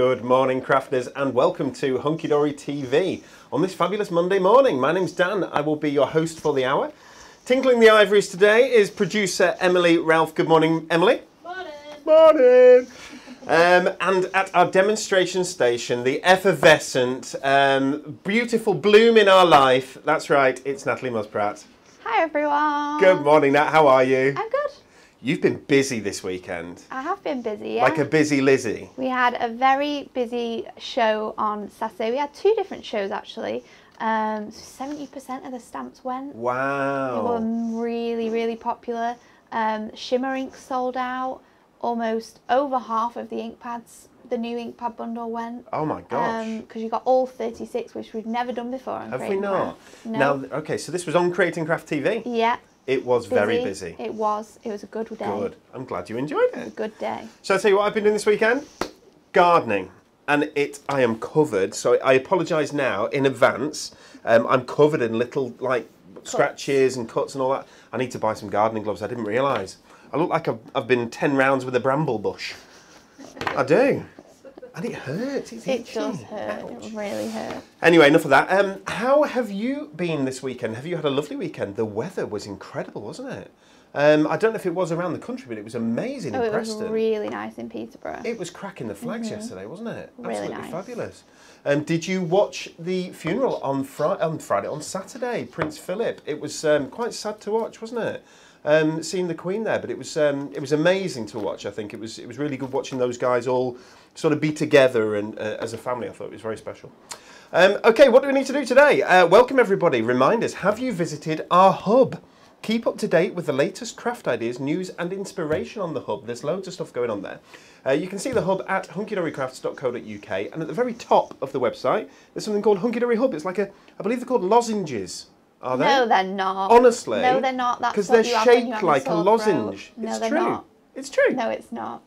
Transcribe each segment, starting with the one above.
Good morning, crafters, and welcome to Hunky Dory TV on this fabulous Monday morning. My name's Dan. I will be your host for the hour. Tinkling the ivories today is producer Emily Ralph. Good morning, Emily. Morning. Morning. Um, and at our demonstration station, the effervescent, um, beautiful bloom in our life. That's right, it's Natalie Musprat. Hi everyone. Good morning, Nat. How are you? I'm good. You've been busy this weekend, I have been busy. Yeah. like a busy Lizzie. we had a very busy show on Saturday. We had two different shows actually. Um, seventy percent of the stamps went. Wow. They were really, really popular. Um, Shimmer ink sold out. Almost over half of the ink pads, the new ink pad bundle went. Oh my gosh. Because you got all 36, which we've never done before. Have we not? No. Now, okay, so this was on Create and Craft TV. yeah. It was very busy. It was. It was a good day. Good. I'm glad you enjoyed It it. good day. So I'll tell you what I've been doing this weekend. Gardening. And it, I am covered. So I apologise now in advance. Um, I'm covered in little like scratches and cuts and all that. I need to buy some gardening gloves. I didn't realise. I look like I've, I've been ten rounds with a bramble bush. I do. And it hurts. It's It itchy. does hurt. Ouch. It really hurts. Anyway, enough of that. Um, how have you been this weekend? Have you had a lovely weekend? The weather was incredible, wasn't it? Um, I don't know if it was around the country, but it was amazing Oh, in Preston. it was really nice in Peterborough. It was cracking the flags yesterday, wasn't it? Really Absolutely nice. fabulous. Um, did you watch the funeral on Friday? On Friday, on Saturday, Prince Philip. It was um, quite sad to watch, wasn't it? Um, seeing the Queen there, but it was um, it was amazing to watch. I think it was it was really good watching those guys all sort of be together and uh, as a family. I thought it was very special. Um, okay, what do we need to do today? Uh, welcome everybody. Reminders: Have you visited our hub? Keep up to date with the latest craft ideas, news, and inspiration on the hub. There's loads of stuff going on there. Uh, you can see the hub at hunkydorycrafts.co.uk, and at the very top of the website, there's something called Hunky Dory Hub. It's like a, I believe they're called lozenges. Are they? No, they're not. Honestly, No, they're not. Because they're you have when you shaped like a lozenge. throat. No, it's they're true. not. It's true. No, it's not.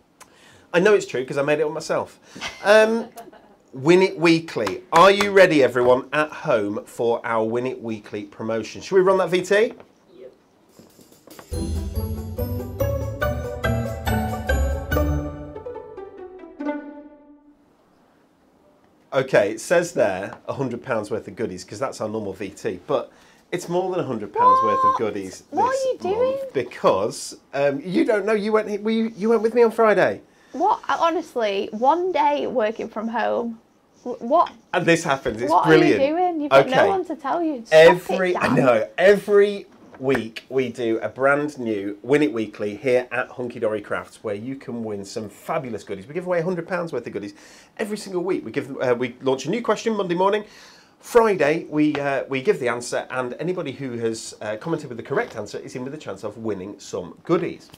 I know it's true because I made it up myself. Um, Win It Weekly. Are you ready, everyone, at home for our Win It Weekly promotion? Should we run that VT? Okay, it says there £100 worth of goodies because that's our normal VT, but it's more than £100 worth of goodies What are you doing? because um, you don't know. You went. Were you, you went with me on Friday, What? Honestly, one day working from home. What? and this happens. It's what brilliant. are you doing? You've got Okay. no one to tell you. Stop every I know every week we do a brand new Win It Weekly here at Hunky Dory Crafts, where you can win some fabulous goodies. We give away hundred pounds worth of goodies every single week. We give uh, we launch a new question Monday morning. Friday, we uh, we give the answer, and anybody who has uh, commented with the correct answer is in with a chance of winning some goodies.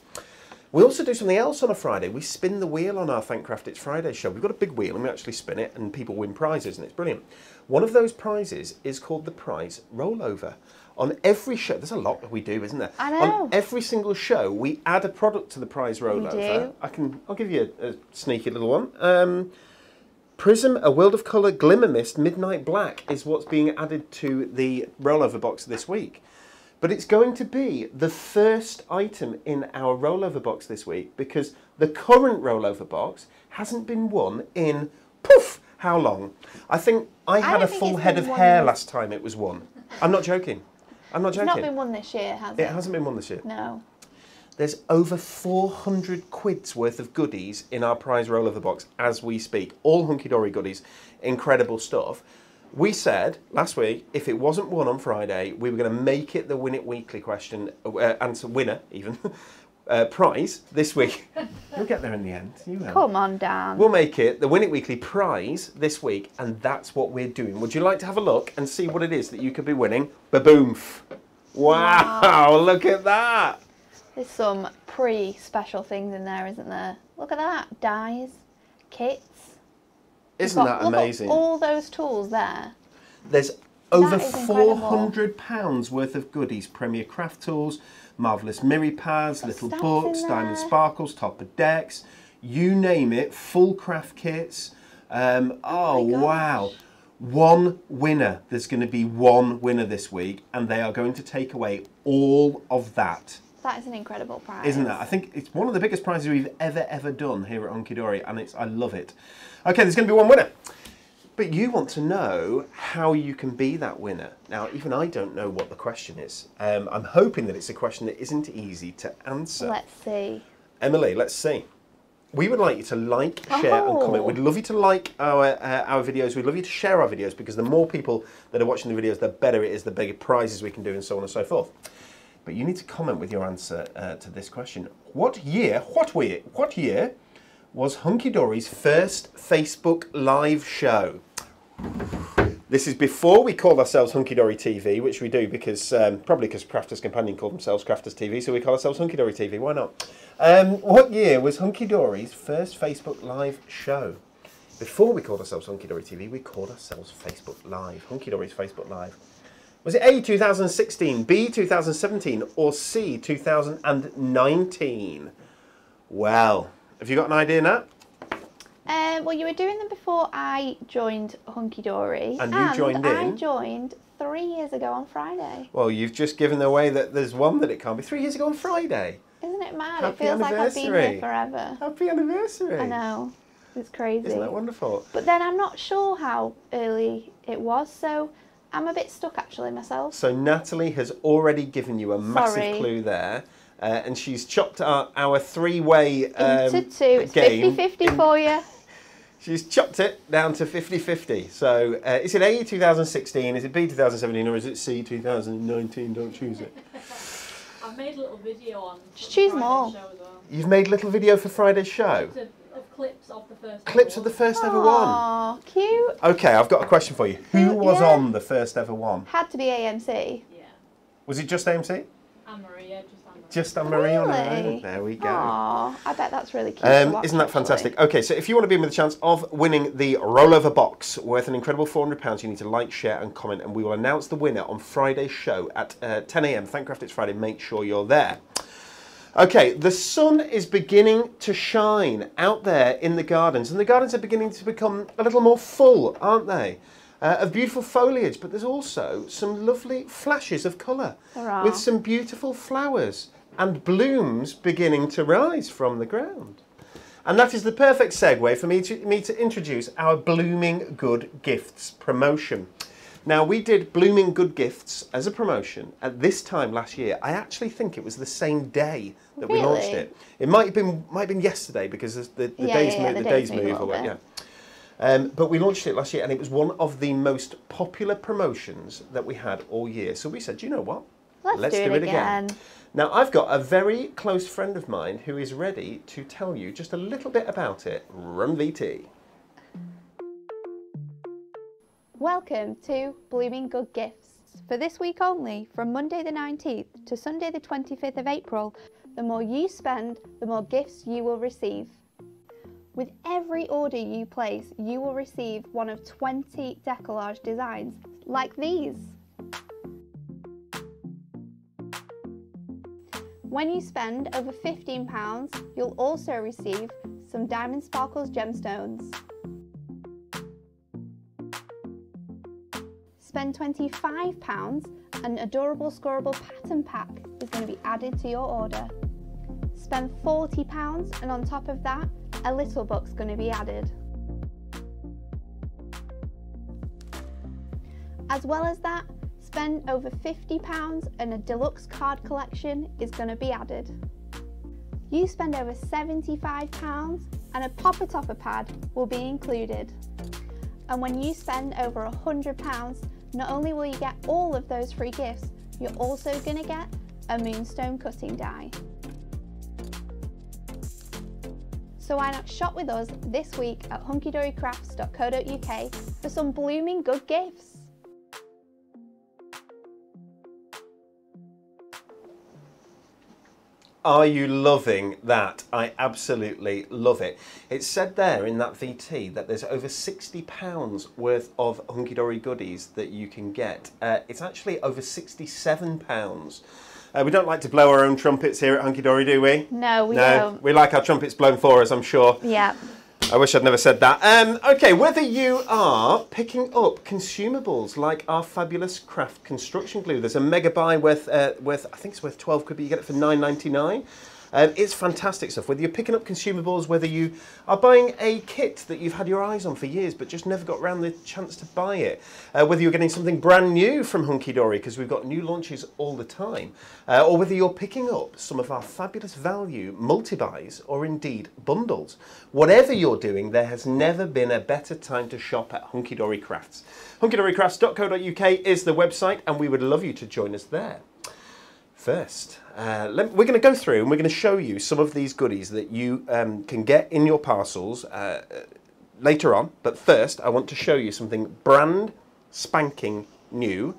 We also do something else on a Friday. We spin the wheel on our Thank Craft It's Friday show. We've got a big wheel and we actually spin it, and people win prizes, and it's brilliant. One of those prizes is called the prize rollover. On every show, there's a lot that we do, isn't there? I know. On every single show, we add a product to the prize rollover. do. I can. I'll give you a, a sneaky little one. Um, Prism, a world of colour glimmer mist, midnight black is what's being added to the rollover box this week. But it's going to be the first item in our rollover box this week because the current rollover box hasn't been won in poof how long? I think I had don't a full head of hair this- last time it was won. I'm not joking. I'm not joking. It's not been won this year, has it? it hasn't been won this year. No. There's over 400 quid's worth of goodies in our prize rollover box as we speak. All hunky dory goodies, incredible stuff. We said last week if it wasn't won on Friday, we were going to make it the Win It Weekly question, uh, answer winner even, uh, prize this week. You'll get there in the end. You will. Come on, Dan. We'll make it the Win It Weekly prize this week, and that's what we're doing. Would you like to have a look and see what it is that you could be winning? Baboomf. Wow, look at that. There's some pretty special things in there, isn't there? Look at that. Dies, kits. Isn't got- that amazing? all those tools there. There's over £400 worth of goodies Premier Craft Tools, Marvellous Mirror Pads, Little Books, Diamond. Sparkles, Top of Decks, you name it, full craft kits. Um, oh, gosh. wow. One winner. There's going to be one winner this week, and they are going to take away all of that That is an incredible prize. Isn't that? I think it's one of the biggest prizes we've ever, ever done here at Hunky Dory, and it's I love it. Okay, there's going to be one winner. But you want to know how you can be that winner. Now, even I don't know what the question is. Um, I'm hoping that it's a question that isn't easy to answer. Let's see. Emily, let's see. We would like you to like, share, and comment. Oh. We'd love you to like our uh, our videos. We'd love you to share our videos because the more people that are watching the videos, the better it is, the bigger prizes we can do, and so on and so forth. But you need to comment with your answer uh, to this question. What year? What year? What year was Hunky Dory's first Facebook live show? This is before we called ourselves Hunky Dory TV, which we do because um, probably because Crafters Companion called themselves Crafters TV, so we call ourselves Hunky Dory TV. Why not? Um, what year was Hunky Dory's first Facebook Live show? Before we called ourselves Hunky Dory TV, we called ourselves Facebook Live. Hunky Dory's Facebook Live. Was it A 2016, B 2017, or C 2019? Well, have you got an idea, Nat? Um, well, you were doing them before I joined Hunky Dory. And you joined I joined three years ago on Friday. Well, you've just given away that there's one that it can't be. Three years ago on Friday. Isn't it mad? Happy it feels like I've been here forever. Happy anniversary. I know. It's crazy. Isn't that wonderful? But then I'm not sure how early it was, so I'm a bit stuck actually myself. So Natalie has already given you a massive Sorry. clue there. Uh, and she's chopped our, our three-way um, Into two. It's game 50 50 in- for you. She's chopped it down to 50-50. So uh, is it A 2016, is it B 2017, or is it C 2019? Don't choose it. I've made a little video on Just choose Friday more. well. You've made a little video for Friday's show. Clips Of, of clips of the first. Clips of the first ever one. Aw, cute. Okay, I've got a question for you. Who Who- was yeah. on the first ever one? Had to be AMC. Yeah, Was it just AMC? Anne Marie, yeah, just Marie. On her Really? own. There we go. Aw, I bet that's really cute. Um, isn't that actually. fantastic? Okay, so if you want to be in with a chance of winning the rollover box worth an incredible £400, you need to like, share, and comment, and we will announce the winner on Friday's show at uh, 10 a.m. Thankcraft It's Friday. Make sure you're there. Okay, the sun is beginning to shine out there in the gardens, and the gardens are beginning to become a little more full, aren't they? Uh, of beautiful foliage, but there's also some lovely flashes of colour with some beautiful flowers and blooms beginning to rise from the ground. And that is the perfect segue for me to, me to introduce our Blooming Good Gifts promotion. Now, we did Blooming Good Gifts as a promotion at this time last year. I actually think it was the same day that we launched it. It might have been might have been yesterday because the, the, Yeah, days yeah, yeah, move, the the days days move away. Yeah. Um, but we launched it last year, and it was one of the most popular promotions that we had all year. So we said, you know what? Let's, do, it, again. Now, I've got a very close friend of mine who is ready to tell you just a little bit about it. Run VT. Welcome to Blooming Good Gifts. For this week only, from Monday the 19th to Sunday the 25th of April, the more you spend, the more gifts you will receive. With every order you place, you will receive one of 20 Deco-Large designs like these. When you spend over £15, you'll also receive some Diamond Sparkles gemstones. Spend £25, an adorable scoreable pattern pack is going to be added to your order. Spend £40, and on top of that, a little book's going to be added. As well as that, spend over £50 and a deluxe card collection is going to be added. You spend over £75 and a Popper Topper pad will be included. And when you spend over £100, not only will you get all of those free gifts, you're also going to get a Moonstone cutting die. So why not shop with us this week at hunkydorycrafts.co.uk for some blooming good gifts? Are you loving that? I absolutely love it. It's said there in that VT that there's over £60 worth of Hunky Dory goodies that you can get. Uh, it's actually over £67. Uh, we don't like to blow our own trumpets here at Hunky Dory, do we? No, we no, don't. we like our trumpets blown for us, I'm sure. Yeah. I wish I'd never said that. Um, okay, whether you are picking up consumables like our fabulous craft construction glue, there's a mega buy worth, uh, worth I think it's worth 12 quid, but you get it for 9.99. Um, it's fantastic stuff. Whether you're picking up consumables, whether you are buying a kit that you've had your eyes on for years but just never got around the chance to buy it, uh, whether you're getting something brand new from Hunky Dory because we've got new launches all the time, uh, or whether you're picking up some of our fabulous value multi buys or indeed bundles. Whatever you're doing, there has never been a better time to shop at Hunky Dory Crafts. HunkyDoryCrafts.co.uk is the website, and we would love you to join us there. First, uh, let, we're going to go through and we're going to show you some of these goodies that you um, can get in your parcels uh, later on. But first, I want to show you something brand spanking new,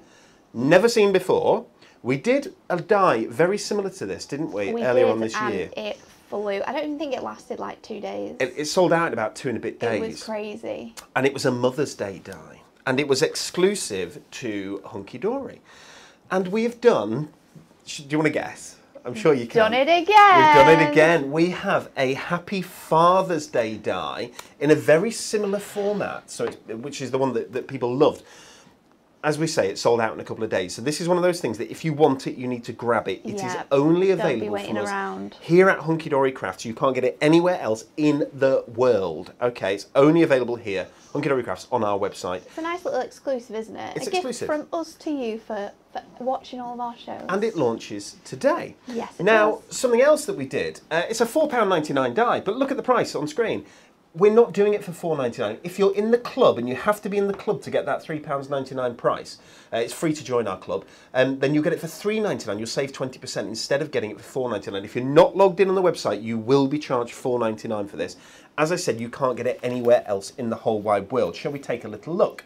never seen before. We did a die very similar to this, didn't we, We earlier did, on this and year? it flew. I don't even think it lasted like two days. It, it sold out in about two and a bit days. It was crazy. and it was a Mother's Day die, and it was exclusive to Hunky Dory. And we have done. Do you want to guess? I'm sure you can. Done it again. We've done it again. We have a Happy Father's Day die in a very similar format, so it's, which is the one that, that people loved. As we say, it sold out in a couple of days. So this is one of those things that if you want it, you need to grab it. It is only available from us around. here at Hunky Dory Crafts. You can't get it anywhere else in the world. Okay, it's only available here, Hunky Dory Crafts, on our website. It's a nice little exclusive, isn't it? It's a gift exclusive. from us to you for, for watching all of our shows. And it launches today. Yes, it Now, does. something else that we did, uh, it's a £4.99 die, but look at the price on screen. We're not doing it for $4.99. If you're in the club, and you have to be in the club to get that £3.99 price, uh, it's free to join our club, um, then you'll get it for $3.99. You'll save 20% instead of getting it for $4.99. If you're not logged in on the website, you will be charged $4.99 for this. As I said, you can't get it anywhere else in the whole wide world. Shall we take a little look?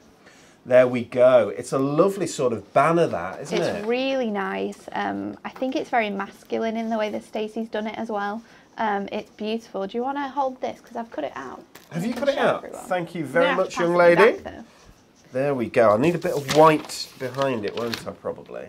There we go. It's a lovely sort of banner, that, isn't It's it? It's really nice. Um, I think it's very masculine in the way that Stacey's done it as well. Um, it's beautiful. Do you want to hold this? Because I've cut it out. Have you cut it out? everyone. Thank you very much, young lady. back. There we go. I need a bit of white behind it, won't I? Probably.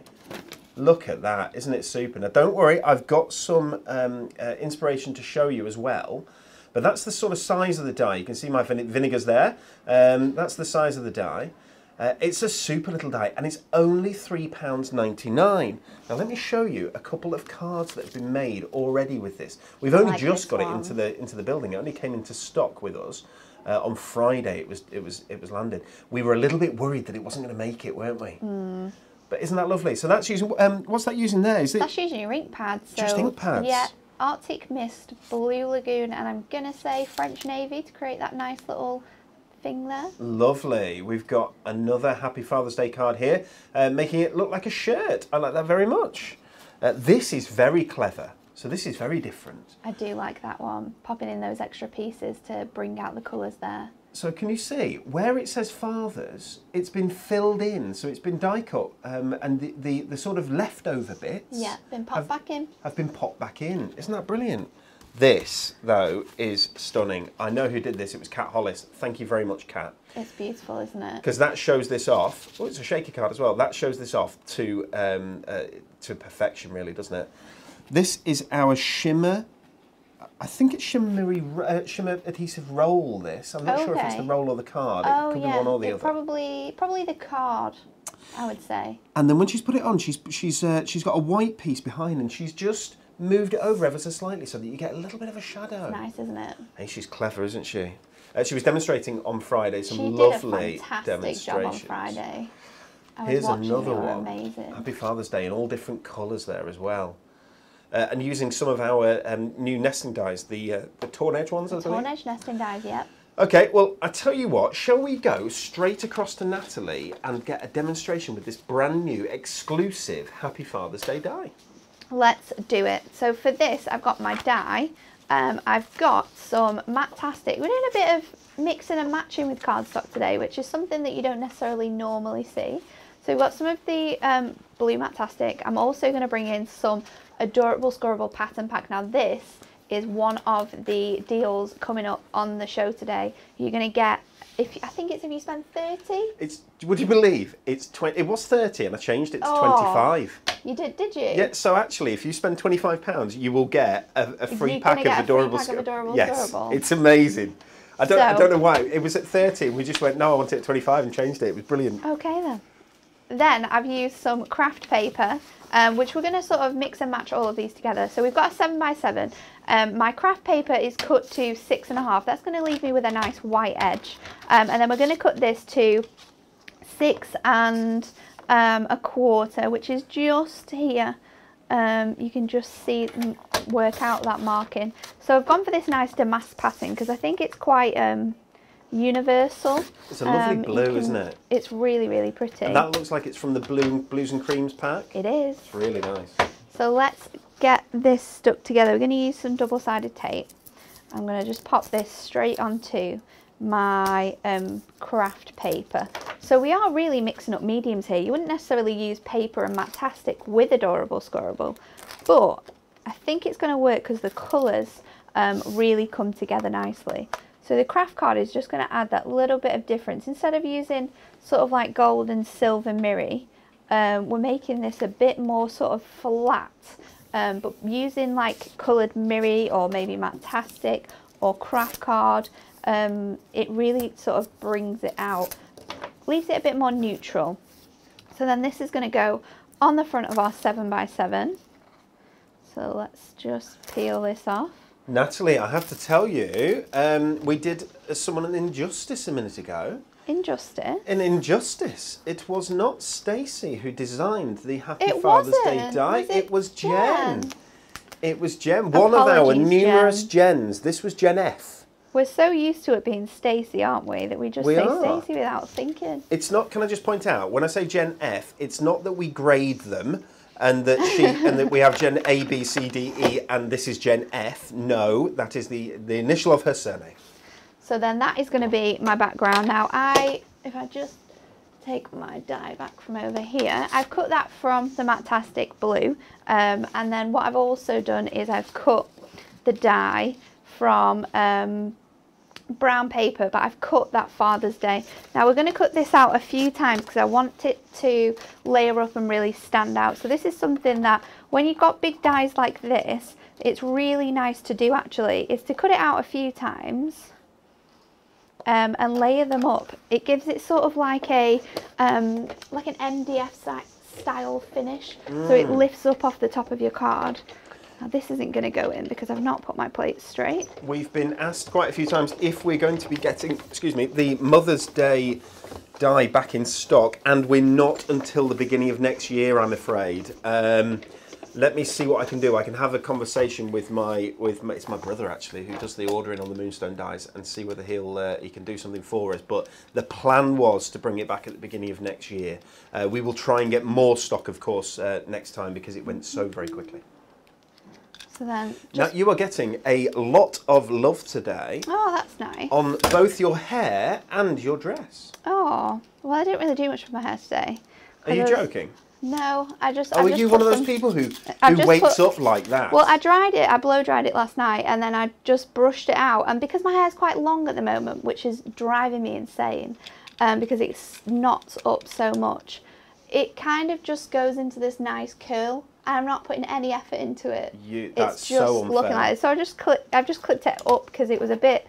Look at that. Isn't it super? Now, don't worry. I've got some um, uh, inspiration to show you as well. But that's the sort of size of the die. You can see my vine- vinegars there. Um, that's the size of the die. Uh, it's a super little die, and it's only £3.99. Now, let me show you a couple of cards that have been made already with this. We've only like just got it into the into the building. It only came into stock with us uh, on Friday. It was it was it was landed. We were a little bit worried that it wasn't going to make it, weren't we? Hmm. But isn't that lovely? So that's using um, what's that using there? Is it That's using your ink pads. So, Just ink pads? Yeah, Arctic Mist, Blue Lagoon, and I'm gonna say French Navy to create that nice little thing there. lovely? We've got another Happy Father's Day card here, uh, making it look like a shirt. I like that very much. Uh, this is very clever. So this is very different. I do like that one. Popping in those extra pieces to bring out the colours there. So can you see where it says fathers? It's been filled in, so it's been die cut, um, and the, the, the sort of leftover bits. Yeah, been popped have- back in. have been popped back in. Isn't that brilliant? This, though, is stunning. I know who did this. It was Kat Hollis. Thank you very much, Kat. It's beautiful, isn't it? Because that shows this off. Oh, it's a shaky card as well. That shows this off to um, uh, to perfection, really, doesn't it? This is our shimmer. I think it's shimmery, uh, shimmer adhesive roll. This. I'm not sure if it's the roll or the card. Oh it could yeah, be one or the it other. probably probably the card. I would say. And then when she's put it on, she's she's uh, she's got a white piece behind, and she's just moved it over ever so slightly so that you get a little bit of a shadow. Nice, isn't it? Hey, she's clever, isn't she? Uh, she was demonstrating on Friday some she lovely did a fantastic demonstrations. job on Friday. Here's another one. Amazing. Happy Father's Day in all different colours there as well. Uh, and using some of our um, new nesting dies, the uh, the torn edge ones, I believe. Torn edge nesting dies. Yep. Okay, well, I tell you what, shall we go straight across to Natalie and get a demonstration with this brand new exclusive Happy Father's Day die? Let's do it. So for this, I've got my die. Um, I've got some Matastic. We're doing a bit of mixing and matching with cardstock today, which is something that you don't necessarily normally see. So we've got some of the um, blue Matastic. I'm also going to bring in some adorable scorable pattern pack. Now this is one of the deals coming up on the show today. You're going to get, if I think it's if you spend 30. It's would you believe it's twenty? It was thirty, and I changed it to Oh. twenty-five. You did, did you? Yeah, so actually, if you spend twenty-five pounds, you will get a, a free You're pack of get a free adorable. pack of adorable yes, it's amazing. I don't, I don't know why. It was at 30 and we just went, no, I want it at 25 and changed it. It was brilliant. Okay then. Then I've used some craft paper, um, which we're going to sort of mix and match all of these together. So we've got a seven by seven. Um, my craft paper is cut to six and a half. That's going to leave me with a nice white edge. Um, and then we're going to cut this to six and um, a quarter, which is just here. Um, you can just see and work out that marking. So I've gone for this nice damask pattern because I think it's quite um, universal. It's a lovely Um, blue, can- isn't it? It's really, really pretty. And that looks like it's from the blue, Blues and Creams pack. It is. It's really nice. So let's get this stuck together. We're going to use some double-sided tape. I'm going to just pop this straight onto my um, craft paper. So we are really mixing up mediums here. You wouldn't necessarily use paper and Matastic with Adorable Scorable, but I think it's going to work because the colours um, really come together nicely. So the craft card is just going to add that little bit of difference. Instead of using sort of like gold and silver mirror, um, we're making this a bit more sort of flat, um, but using like coloured mirror or maybe Matastic or craft card, um, it really sort of brings it out, leaves it a bit more neutral. So then this is going to go on the front of our 7x7. So let's just peel this off. Natalie, I have to tell you, um, we did someone an injustice a minute ago. Injustice. An injustice. It was not Stacey who designed the Happy It Father's Day die. Was it, it was Jen. Jen? It was Jen. One of our numerous Jen. Jens. This was Jen F. We're so used to it being Stacey, aren't we, that we just We say are. Stacey without thinking. It's not. Can I just point out when I say Jen F, it's not that we grade them and that she and that we have Jen A, B, C, D, E, and this is Jen F. No, that is the the initial of her surname. So then that is going to be my background. Now I, if I just take my die back from over here, I've cut that from the Matastic blue. Um, and then what I've also done is I've cut the die from um, brown paper, but I've cut that Father's Day. Now we're going to cut this out a few times because I want it to layer up and really stand out. So this is something that when you've got big dies like this, it's really nice to do actually, is to cut it out a few times um, and layer them up. It gives it sort of like a um, like an MDF style finish, so it lifts up off the top of your card. Now this isn't going to go in because I've not put my plate straight. We've been asked quite a few times if we're going to be getting, excuse me, the Mother's Day die back in stock, and we're not until the beginning of next year, I'm afraid. Um, let me see what I can do. I can have a conversation with my with my, it's my brother actually who does the ordering on the Moonstone dies and see whether he'll uh, he can do something for us. But the plan was to bring it back at the beginning of next year. Uh, we will try and get more stock, of course, uh, next time because it went so very quickly. Now you are getting a lot of love today oh, that's nice. on both your hair and your dress. Oh, well, I didn't really do much with my hair today. Are you was- joking? No, I just. Oh, I are you one of those some- people who who wakes put- up like that? Well, I dried it. I blow dried it last night, and then I just brushed it out. And because my hair's quite long at the moment, which is driving me insane, um, because it's knots up so much, it kind of just goes into this nice curl. And I'm not putting any effort into it. You- that's it's just so looking unfair. like it. So I just clip, I've just clipped it up because it was a bit.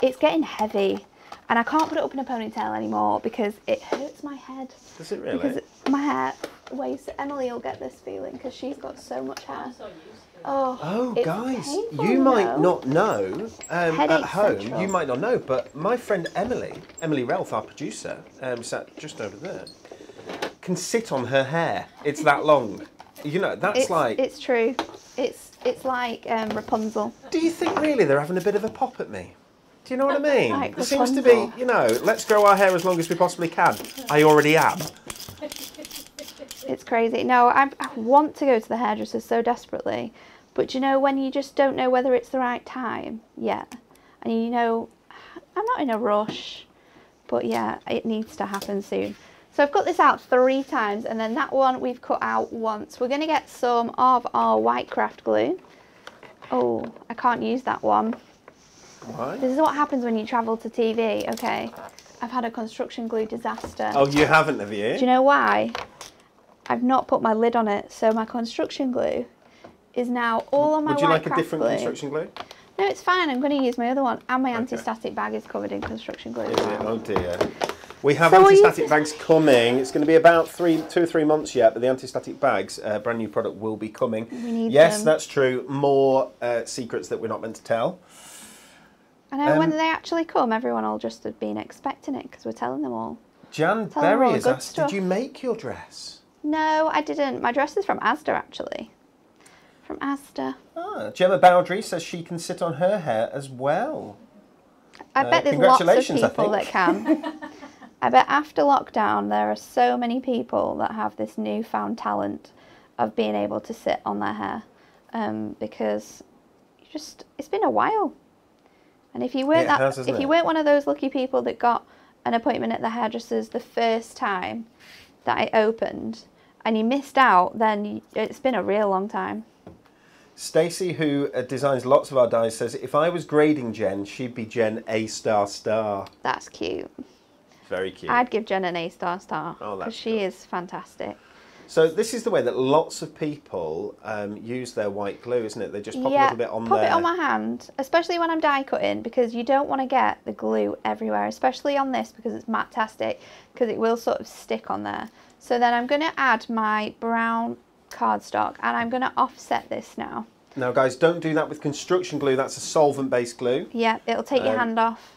It's getting heavy, and I can't put it up in a ponytail anymore because it hurts my head. Does it really? Because my hair weighs. Emily will get this feeling because she's got so much hair. I'm so used to it. Oh, Oh, guys, painful, you might though. not know um, at home. central. You might not know, but my friend Emily, Emily Ralph, our producer, um, sat just over there, can sit on her hair. It's that long. You know, that's It's, like. it's true. It's it's like um, Rapunzel. Do you think really they're having a bit of a pop at me? Do you know what I mean? Like there seems to be, you know, let's grow our hair as long as we possibly can. I already am. It's crazy. No, I, I want to go to the hairdresser so desperately, but you know when you just don't know whether it's the right time yet, and you know I'm not in a rush, but yeah, it needs to happen soon. So I've cut this out three times, and then that one we've cut out once. We're going to get some of our white craft glue. Oh, I can't use that one. Why? This is what happens when you travel to TV, okay? I've had a construction glue disaster. Oh, you haven't, have you? Do you know why? I've not put my lid on it, so my construction glue is now all on my Would you like a different glue. construction glue? No, it's fine. I'm going to use my other one, and my Okay. anti-static bag is covered in construction glue. Is it? Oh dear. We have So anti-static bags coming. It's going to be about three, two or three months yet, but the anti-static bags, uh, brand new product, will be coming. We need yes, them. that's true. More uh, secrets that we're not meant to tell. I know when Um, they actually come, everyone will just have been expecting it because we're telling them all. Jan Tell Berry has asked, stuff. "Did you make your dress?" No, I didn't. My dress is from Asda actually. From Asda. Ah, Gemma Bowdry says she can sit on her hair as well. I Uh, bet there's lots of people that can. I bet after lockdown there are so many people that have this newfound talent of being able to sit on their hair, um, because you just it's been a while. And if you weren't It that, has, if you weren't one of those lucky people that got an appointment at the hairdresser's the first time that it opened, and you missed out, then you, it's been a real long time. Stacey, who uh, designs lots of our dies, says if I was grading Jen, she'd be Jen A star star. That's cute. Very cute. I'd give Jen an A star star Oh, that's she good. is fantastic. So this is the way that lots of people um, use their white glue, isn't it? They just pop a little bit on pop it on my hand, especially when I'm die cutting because you don't want to get the glue everywhere, especially on this because it's matte-tastic because it will sort of stick on there. So then I'm going to add my brown cardstock and I'm going to offset this now. Now, guys, don't do that with construction glue. That's a solvent-based glue. Yeah, it'll take your Um, hand off,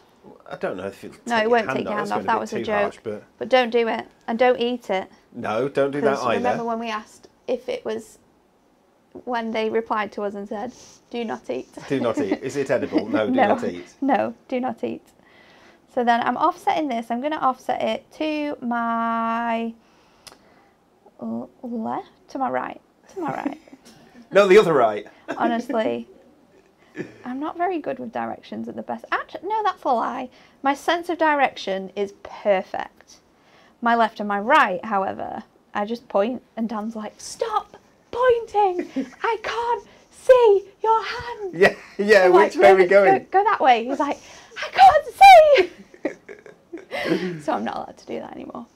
I don't know if it'll No, it won't take your hand off. That was a joke. harsh, but but don't do it and don't eat it. no, don't do that either. remember when we asked if it was when they replied to us and said, "Do not eat." Do not eat. Is it edible? No, do no, not eat. No, do not eat. So then I'm offsetting this. I'm going to offset it to my left, to my right, to my right. No, the other right. Honestly, I'm not very good with directions at the best. Actually, no, that's a lie. My sense of direction is perfect. My left and my right, however, I just point, and Dan's like, "Stop pointing! I can't see your hand." Yeah, yeah. I'm Which like, way are we going? Go, go that way. He's like, I can't see. so I'm not allowed to do that anymore.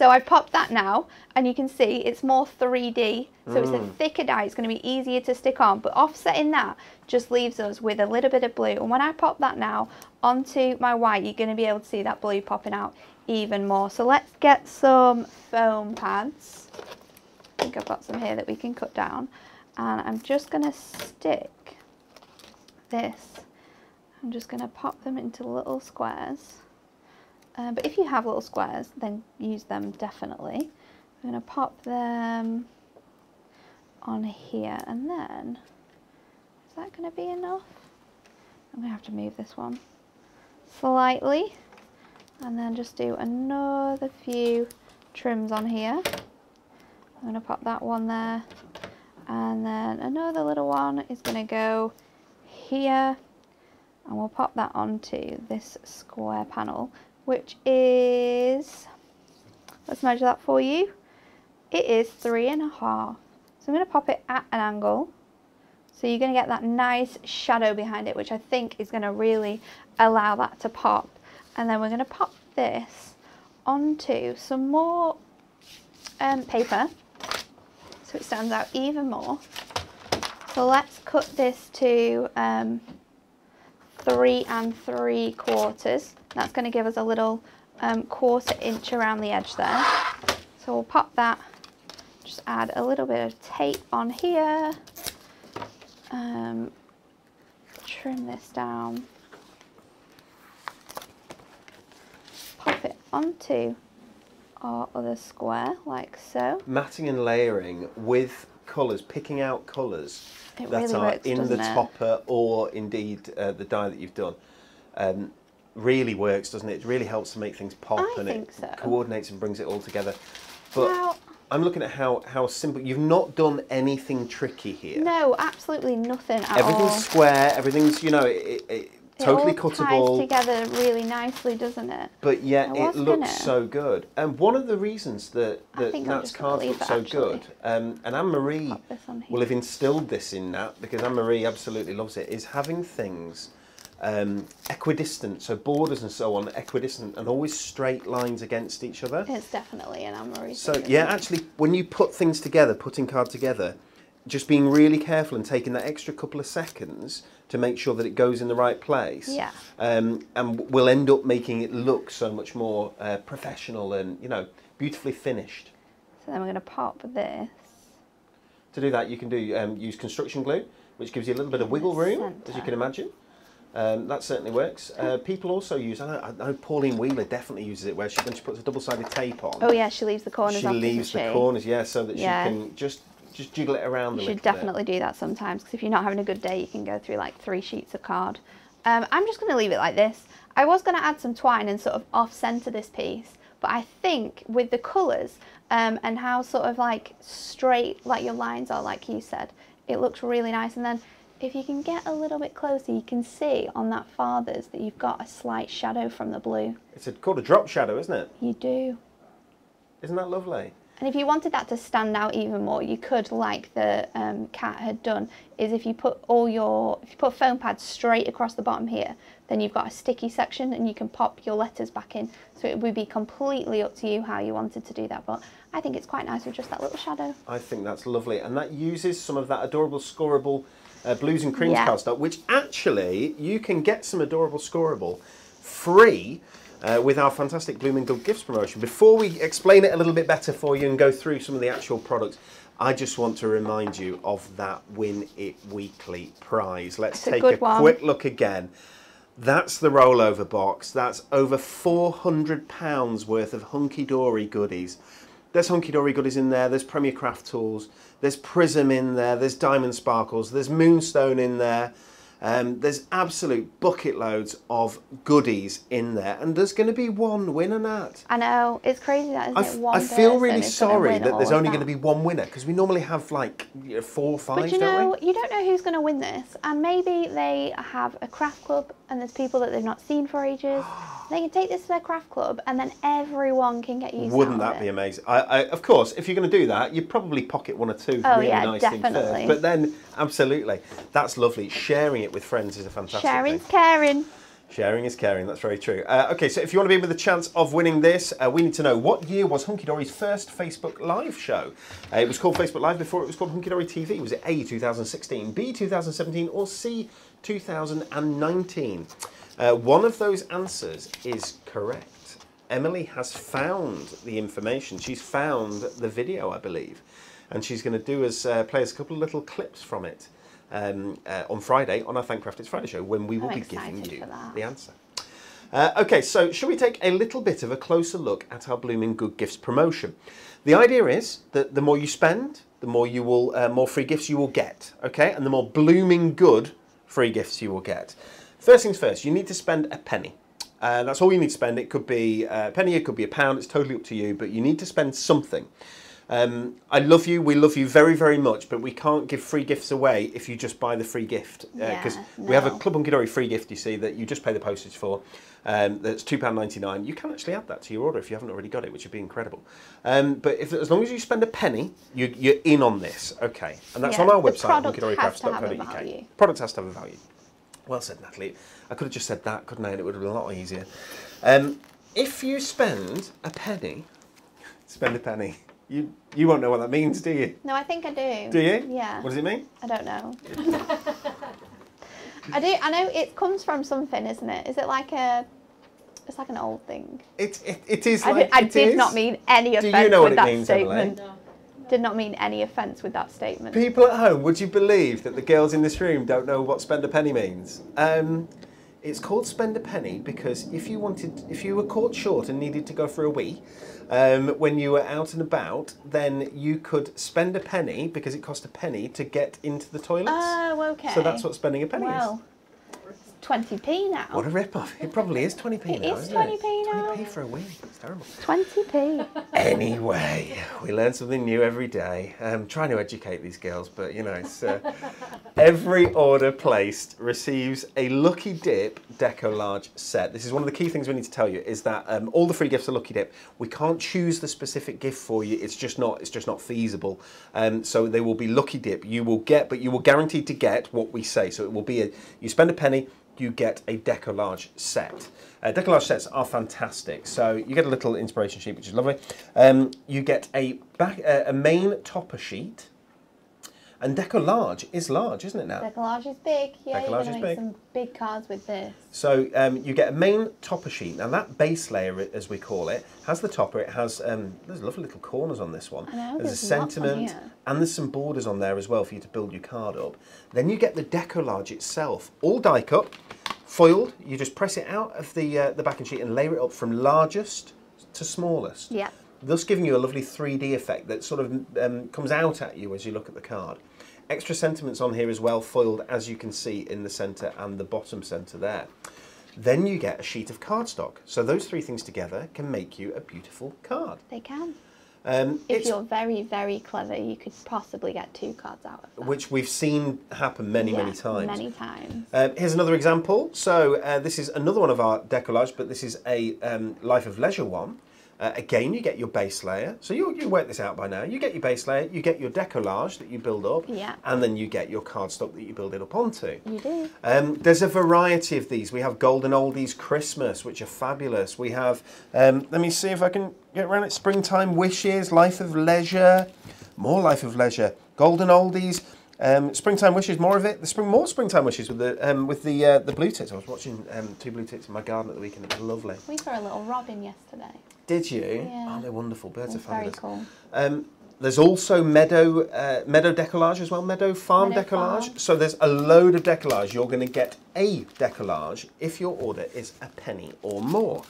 So I've popped that now, and you can see it's more 3D. So it's a Mm. thicker die. It's going to be easier to stick on. But offsetting that just leaves us with a little bit of blue. And when I pop that now onto my white, you're going to be able to see that blue popping out even more. So let's get some foam pads. I think I've got some here that we can cut down. And I'm just going to stick this. I'm just going to pop them into little squares. Uh, but if you have little squares, then use them definitely. I'm going to pop them on here and then, is that going to be enough? I'm going to have to move this one slightly and then just do another few trims on here. I'm going to pop that one there and then another little one is going to go here and we'll pop that onto this square panel which is let's measure that for you. It is three and a half. So I'm going to pop it at an angle. So you're going to get that nice shadow behind it which I think is going to really allow that to pop. And then we're going to pop this onto some more um, paper. So it stands out even more. So let's cut this to um, three and three quarters. That's going to give us a little um, quarter inch around the edge there. So we'll pop that, just add a little bit of tape on here, um, trim this down, pop it onto our other square like so. Matting and layering with colours, picking out colours It that really are works, in the it? topper or indeed uh, the die that you've done. Um, really works, doesn't it? It really helps to make things pop I and it so. coordinates and brings it all together. But Now- I'm looking at how, how simple. You've not done anything tricky here. No, absolutely nothing at Everything's all. square. Everything's you know it, it, It totally all ties cuttable. together really nicely, doesn't it? But yet it looks gonna- so good. And one of the reasons that, that Nat's cards look it, so actually. good, um, and Anne Marie Pop this on will have instilled this in Nat because Anne Marie absolutely loves it, is having things um, equidistant, so borders and so on equidistant, and always straight lines against each other. It's definitely an Anne So thing, yeah, actually, when you put things together, putting card together, just being really careful and taking that extra couple of seconds to make sure that it goes in the right place. Yeah. Um, and we'll end up making it look so much more uh, professional and you know beautifully finished. So then we're going to pop this. To do that, you can do um, use construction glue, which gives you a little bit of wiggle room, as you can imagine. Um, that certainly works. Uh, people also use. I know, I know Pauline Wheeler definitely uses it, where she when she puts a double-sided tape on, Oh yeah, she leaves the corners she off, leaves the she? corners, yeah, so that Yeah. she can just just jiggle it around. You should little bit. definitely do that sometimes because if you're not having a good day, you can go through like three sheets of card. Um, I'm just going to leave it like this. I was going to add some twine and sort of off centre this piece, but I think with the colours um, and how sort of like straight like your lines are, like you said, it looks really nice. And then if you can get a little bit closer, you can see on that father's that you've got a slight shadow from the blue. It's a, called a drop shadow, isn't it? You do. Isn't that lovely? And if you wanted that to stand out even more, you could, like the um, Cat had done, is if you put all your, if you put foam pads straight across the bottom here, then you've got a sticky section and you can pop your letters back in. So it would be completely up to you how you wanted to do that. But I think it's quite nice with just that little shadow. I think that's lovely, and that uses some of that adorable scorable uh, blues and creams Yeah. cardstock, which actually you can get some adorable scorable free. Uh, with our fantastic Blooming Good Gifts promotion. Before we explain it a little bit better for you and go through some of the actual products, I just want to remind you of that Win It Weekly prize. Let's a take good a quick look again. That's the rollover box. That's over £400 worth of hunky dory goodies. There's hunky dory goodies in there, there's Premier Craft tools, there's Prism in there, there's Diamond Sparkles, there's Moonstone in there. Um, there's absolute bucket loads of goodies in there, and there's going to be one winner, Nat. I know, it's crazy that, isn't I, it? One I feel really sorry that there's only going to be one winner because we normally have like you know, four or five, But you don't know, we? you don't know who's going to win this, and maybe they have a craft club, and there's people that they've not seen for ages. they can take this to their craft club, and then everyone can get used. To it. Wouldn't that be it. amazing? I, I, of course, if you're going to do that, you'd probably pocket one or two Oh, really yeah, nice things definitely. first. But then, absolutely, that's lovely. Sharing it with friends is a fantastic Sharing's thing. caring. Sharing is caring. That's very true. Uh, okay, so if you want to be with a chance of winning this, uh, we need to know what year was Hunky Dory's first Facebook Live show. Uh, it was called Facebook Live before it was called Hunky Dory TV. Was it A 2016, B 2017, or C 2019? Uh, one of those answers is correct. Emily has found the information. She's found the video, I believe, and she's going to do us uh, play us a couple of little clips from it um, uh, on Friday on our Thankcraft It's Friday show when we will I'm be giving you the answer. Uh, okay, so shall we take a little bit of a closer look at our Blooming Good Gifts promotion? The idea is that the more you spend, the more you will, uh, more free gifts you will get. Okay, and the more blooming good free gifts you will get. First things first, you need to spend a penny. Uh, that's all you need to spend. It could be a penny, it could be a pound. It's totally up to you, but you need to spend something. Um, I love you. We love you very, very much, but we can't give free gifts away if you just buy the free gift because Yeah, we have a. Club Hunky Dory free gift. You see that you just pay the postage for. Um, that's two pound ninety nine. You can actually add that to your order if you haven't already got it, which would be incredible. Um, but if as long as you spend a penny, you, you're in on this. Okay, and that's Yeah, on our website, product has to have a hunkydorycrafts.co.uk. Product has to have a value. Well said, Natalie. I could have just said that, couldn't I? And it would have been a lot easier. Um, if you spend a penny, spend a penny. You you won't know what that means, do you? No, I think I do. Do you? Yeah. What does it mean? I don't know. I do. I know it comes from something, isn't it? Is it like a? It's like an old thing. It it, it is I, like did, I did is. not mean any Do offence you know what with it that means, statement. No. Did not mean any offence with that statement. People at home, would you believe that the girls in this room don't know what spend a penny means? Um, it's called spend a penny because if you wanted, if you were caught short and needed to go for a wee, um, when you were out and about, then you could spend a penny because it cost a penny to get into the toilets. Oh, okay. So that's what spending a penny is. 20p now. What a rip-off. It probably is 20p it now, is isn't 20p it? now. 20p for a wing. It's terrible. 20p. anyway, we learn something new every day. I'm trying to educate these girls, but you know, it's uh, every order placed receives a Lucky Dip Deco Large set. This is one of the key things we need to tell you is that um, all the free gifts are Lucky Dip. We can't choose the specific gift for you. It's just not it's just not feasible. Um, so they will be Lucky Dip. You will get, but you will guarantee to get what we say. So it will be a you spend a penny you get a Deco Large set. Uh, Deco sets are fantastic. So you get a little inspiration sheet, which is lovely. Um, you get a back uh, a main topper sheet, And Deco Large is large, isn't it now? Decollage is big. Yeah, you're is going to big. make some big cards with this. So um, you get a main topper sheet. Now that base layer, as we call it, has the topper. It has um, there's lovely little corners on this one. I know, there's, a there's on sentiment, and there's some borders on there as well for you to build your card up. Then you get the decollage itself, all die cut, foiled. You just press it out of the uh, the backing sheet and layer it up from largest to smallest. Yeah. thus giving you a lovely 3D effect that sort of um, comes out at you as you look at the card. Extra sentiments on here as well, foiled as you can see in the centre and the bottom centre there. Then you get a sheet of cardstock. So those three things together can make you a beautiful card. They can. Um, If you're very, very clever, you could possibly get two cards out of that. which we've seen happen many, many times. Many times. Um, here's another example. So uh, this is another one of our decollage, but this is a um, Life of Leisure one. Uh, again, you get your base layer. So you, you work this out by now. You get your base layer, you get your decollage that you build up, Yeah. and then you get your cardstock that you build it up onto. You do. Um, there's a variety of these. We have Golden Oldies Christmas, which are fabulous. We have, um, let me see if I can get around it, Springtime Wishes, Life of Leisure, more Life of Leisure, Golden Oldies, um, Springtime Wishes, more of it. The spring, more Springtime Wishes with the um, with the uh, the blue tits. I was watching um, two blue tits in my garden at the weekend. It was lovely. We saw a little robin yesterday. Did you? Yeah. Oh, they're wonderful. Birds It are was very cool. Um, there's also meadow uh, meadow decollage as well, meadow farm Meadow decollage. farm. So there's a load of decollage. You're going to get a decollage if your order is a penny or more,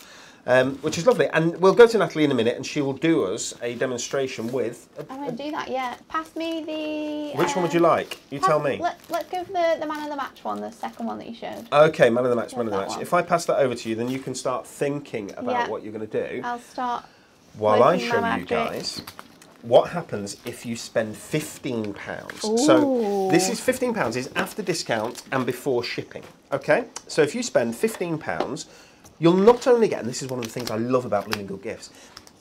um, which is lovely. And we'll go to Natalie in a minute, and she will do us a demonstration with. A, I'm going to do that, yeah. Pass me the... which one would uh, you like? You pass- tell me. Let, let's go for the, the man of the match one, the second one that you showed. Okay, man of the match, man of the match. one. If I pass that over to you, then you can start thinking about Yeah. what you're going to do. I'll start while I show you guys what happens if you spend fifteen pounds. So this is fifteen pounds is after discount and before shipping. Okay, so if you spend fifteen pounds, you'll not only get, and this is one of the things I love about Blooming Good Gifts,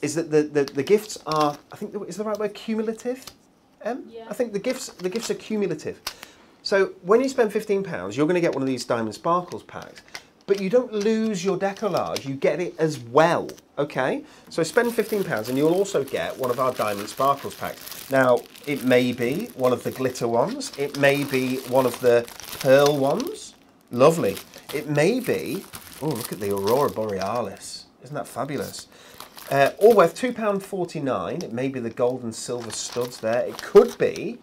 is that the, the, the gifts are, I think, the, is the right word cumulative? Yeah. I think the gifts the gifts are cumulative. So when you spend fifteen pounds, you're going to get one of these Diamond Sparkles packs, but you don't lose your decollage. You get it as well. Okay. So spend fifteen pounds, and you'll also get one of our Diamond Sparkles packs. Now it may be one of the glitter ones. It may be one of the pearl ones. Lovely. It may be. Oh, look at the Aurora Borealis. Isn't that fabulous? Uh, all worth £2.49. It may be the gold and silver studs there. It could be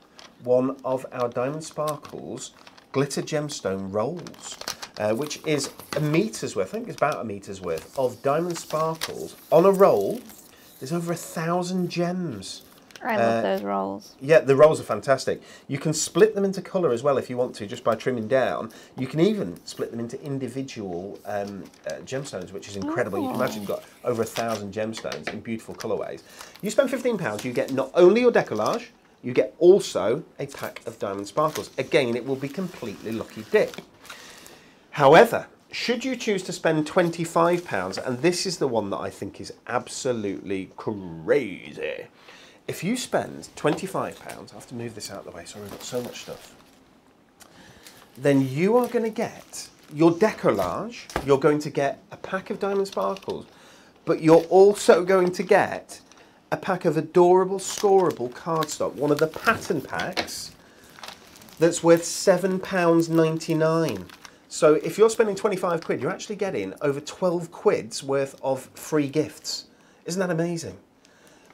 one of our Diamond Sparkles glitter gemstone rolls, uh, which is a meter's worth, I think it's about a meter's worth, of Diamond Sparkles on a roll. There's over a thousand gems. I Uh, love those rolls. Yeah, the rolls are fantastic. You can split them into colour as well if you want to, just by trimming down. You can even split them into individual um, uh, gemstones, which is incredible. You can imagine you've got over a thousand gemstones in beautiful colourways. You spend £15, you get not only your decollage, you get also a pack of diamond sparkles. Again, it will be completely lucky dip. However, should you choose to spend £25, and this is the one that I think is absolutely crazy. If you spend £25, I have to move this out of the way, sorry, we've got so much stuff. Then you are going to get your decollage, you're going to get a pack of diamond sparkles, but you're also going to get a pack of adorable scorable cardstock, one of the pattern packs that's worth £7.99. So if you're spending 25 quid, you're actually getting over 12 quid's worth of free gifts. Isn't that amazing?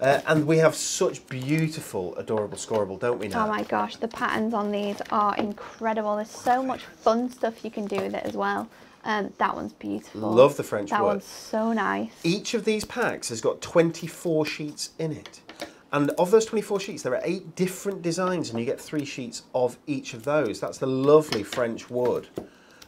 Uh, and we have such beautiful, adorable scorable, don't we now? Oh my gosh, the patterns on these are incredible. There's so much fun stuff you can do with it as well. Um, that one's beautiful. Love the French That work. one's so nice. Each of these packs has got 24 sheets in it. And of those 24 sheets, there are eight different designs, and you get three sheets of each of those. That's the lovely French wood.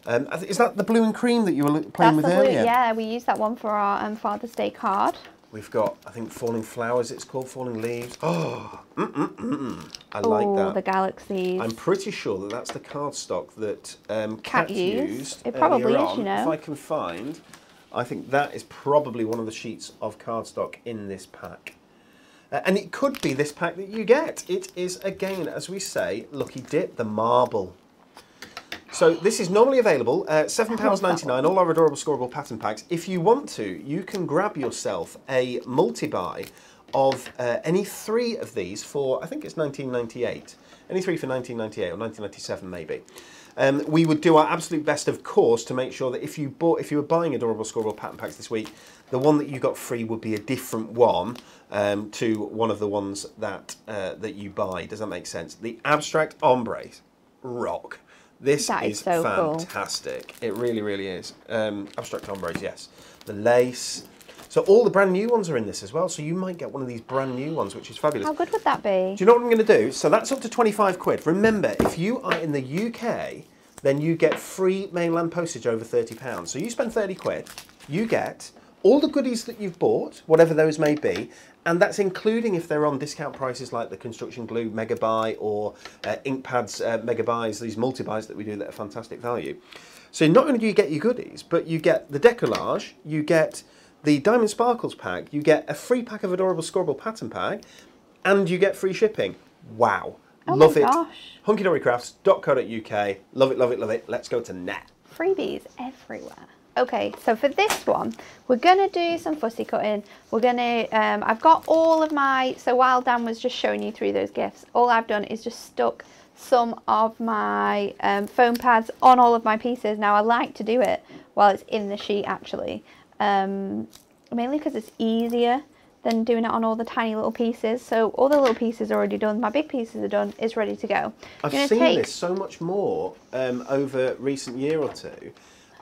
Um, is that the blue and cream that you were playing That's with the blue, earlier? yeah, we used that one for our um, Father's Day card. We've got, I think, falling flowers. It's called falling leaves. Oh, mm, mm, mm, mm. I like oh, that. the galaxies. I'm pretty sure that that's the cardstock that um, Cat Cat, used. used. It probably earlier is, you know. If I can find, I think that is probably one of the sheets of cardstock in this pack. Uh, and it could be this pack that you get. It is, again, as we say, Lucky Dip, the marble. So this is normally available at £7.99, all our adorable scorable pattern packs. If you want to, you can grab yourself a multi-buy of uh, any three of these for, I think it's 1998. Any three for 1998 or 1997 maybe. Um, we would do our absolute best, of course, to make sure that if you bought, if you were buying adorable scorable pattern packs this week, the one that you got free would be a different one um, to one of the ones that uh, that you buy. Does that make sense? The abstract ombres rock. This That is is so cool. fantastic. It really, really is. Um, abstract ombres, yes. The lace. So all the brand new ones are in this as well. So you might get one of these brand new ones, which is fabulous. How good would that be? Do you know what I'm going to do? So that's up to 25 quid. Remember, if you are in the UK, then you get free mainland postage over 30 pounds. So you spend 30 quid, you get all the goodies that you've bought, whatever those may be, and that's including if they're on discount prices like the construction glue mega buy or uh, ink pads uh, mega buys, these multi buys that we do that are fantastic value. So not only do you get your goodies, but you get the decollage, you get the Diamond Sparkles pack, you get a free pack of Adorable Scorable pattern pack, and you get free shipping. Wow. Oh love my it. gosh. HunkyDoryCrafts.co.uk. Love it, love it, love it. Let's go to Nat. freebies everywhere. Okay, so for this one, we're gonna do some fussy cutting. We're gonna, um, I've got all of my, so while Dan was just showing you through those gifts, all I've done is just stuck some of my um, foam pads on all of my pieces. Now I like to do it while it's in the sheet actually, um, mainly because it's easier than doing it on all the tiny little pieces. So all the little pieces are already done, my big pieces are done, it's ready to go. I've seen take- this so much more um, over recent year or two.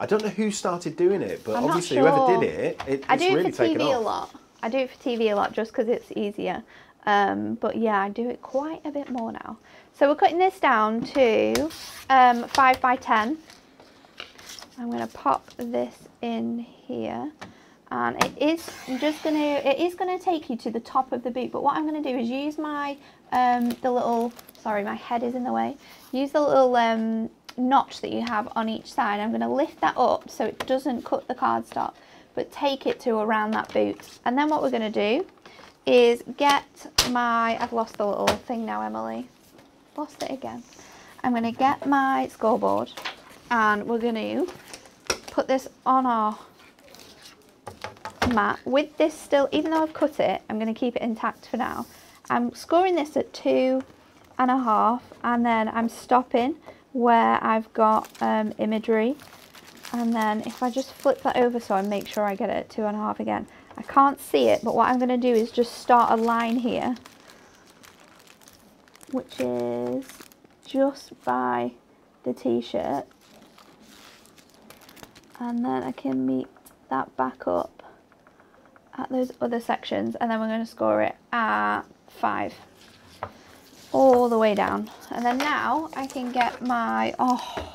I don't know who started doing it, but I'm obviously sure. whoever did it, it I it's do it really for taken TV a lot. I do it for TV a lot just because it's easier. Um, but yeah, I do it quite a bit more now. So we're cutting this down to um, 5 by 10. I'm going to pop this in here. And it is just going to, it is going to take you to the top of the boot. But what I'm going to do is use my, um, the little, sorry, my head is in the way. Use the little um, notch that you have on each side. I'm going to lift that up so it doesn't cut the cardstock, but take it to around that boot. And then what we're going to do is get my, I've lost the little thing now, Emily. Lost it again. I'm going to get my scoreboard and we're going to put this on our mat with this still, even though I've cut it, I'm going to keep it intact for now. I'm scoring this at two and a half and then I'm stopping where I've got um, imagery. And then if I just flip that over so I make sure I get it two and a half again. I can't see it but what I'm going to do is just start a line here which is just by the t-shirt. And then I can meet that back up at those other sections and then we're going to score it at five all the way down. And then now I can get my oh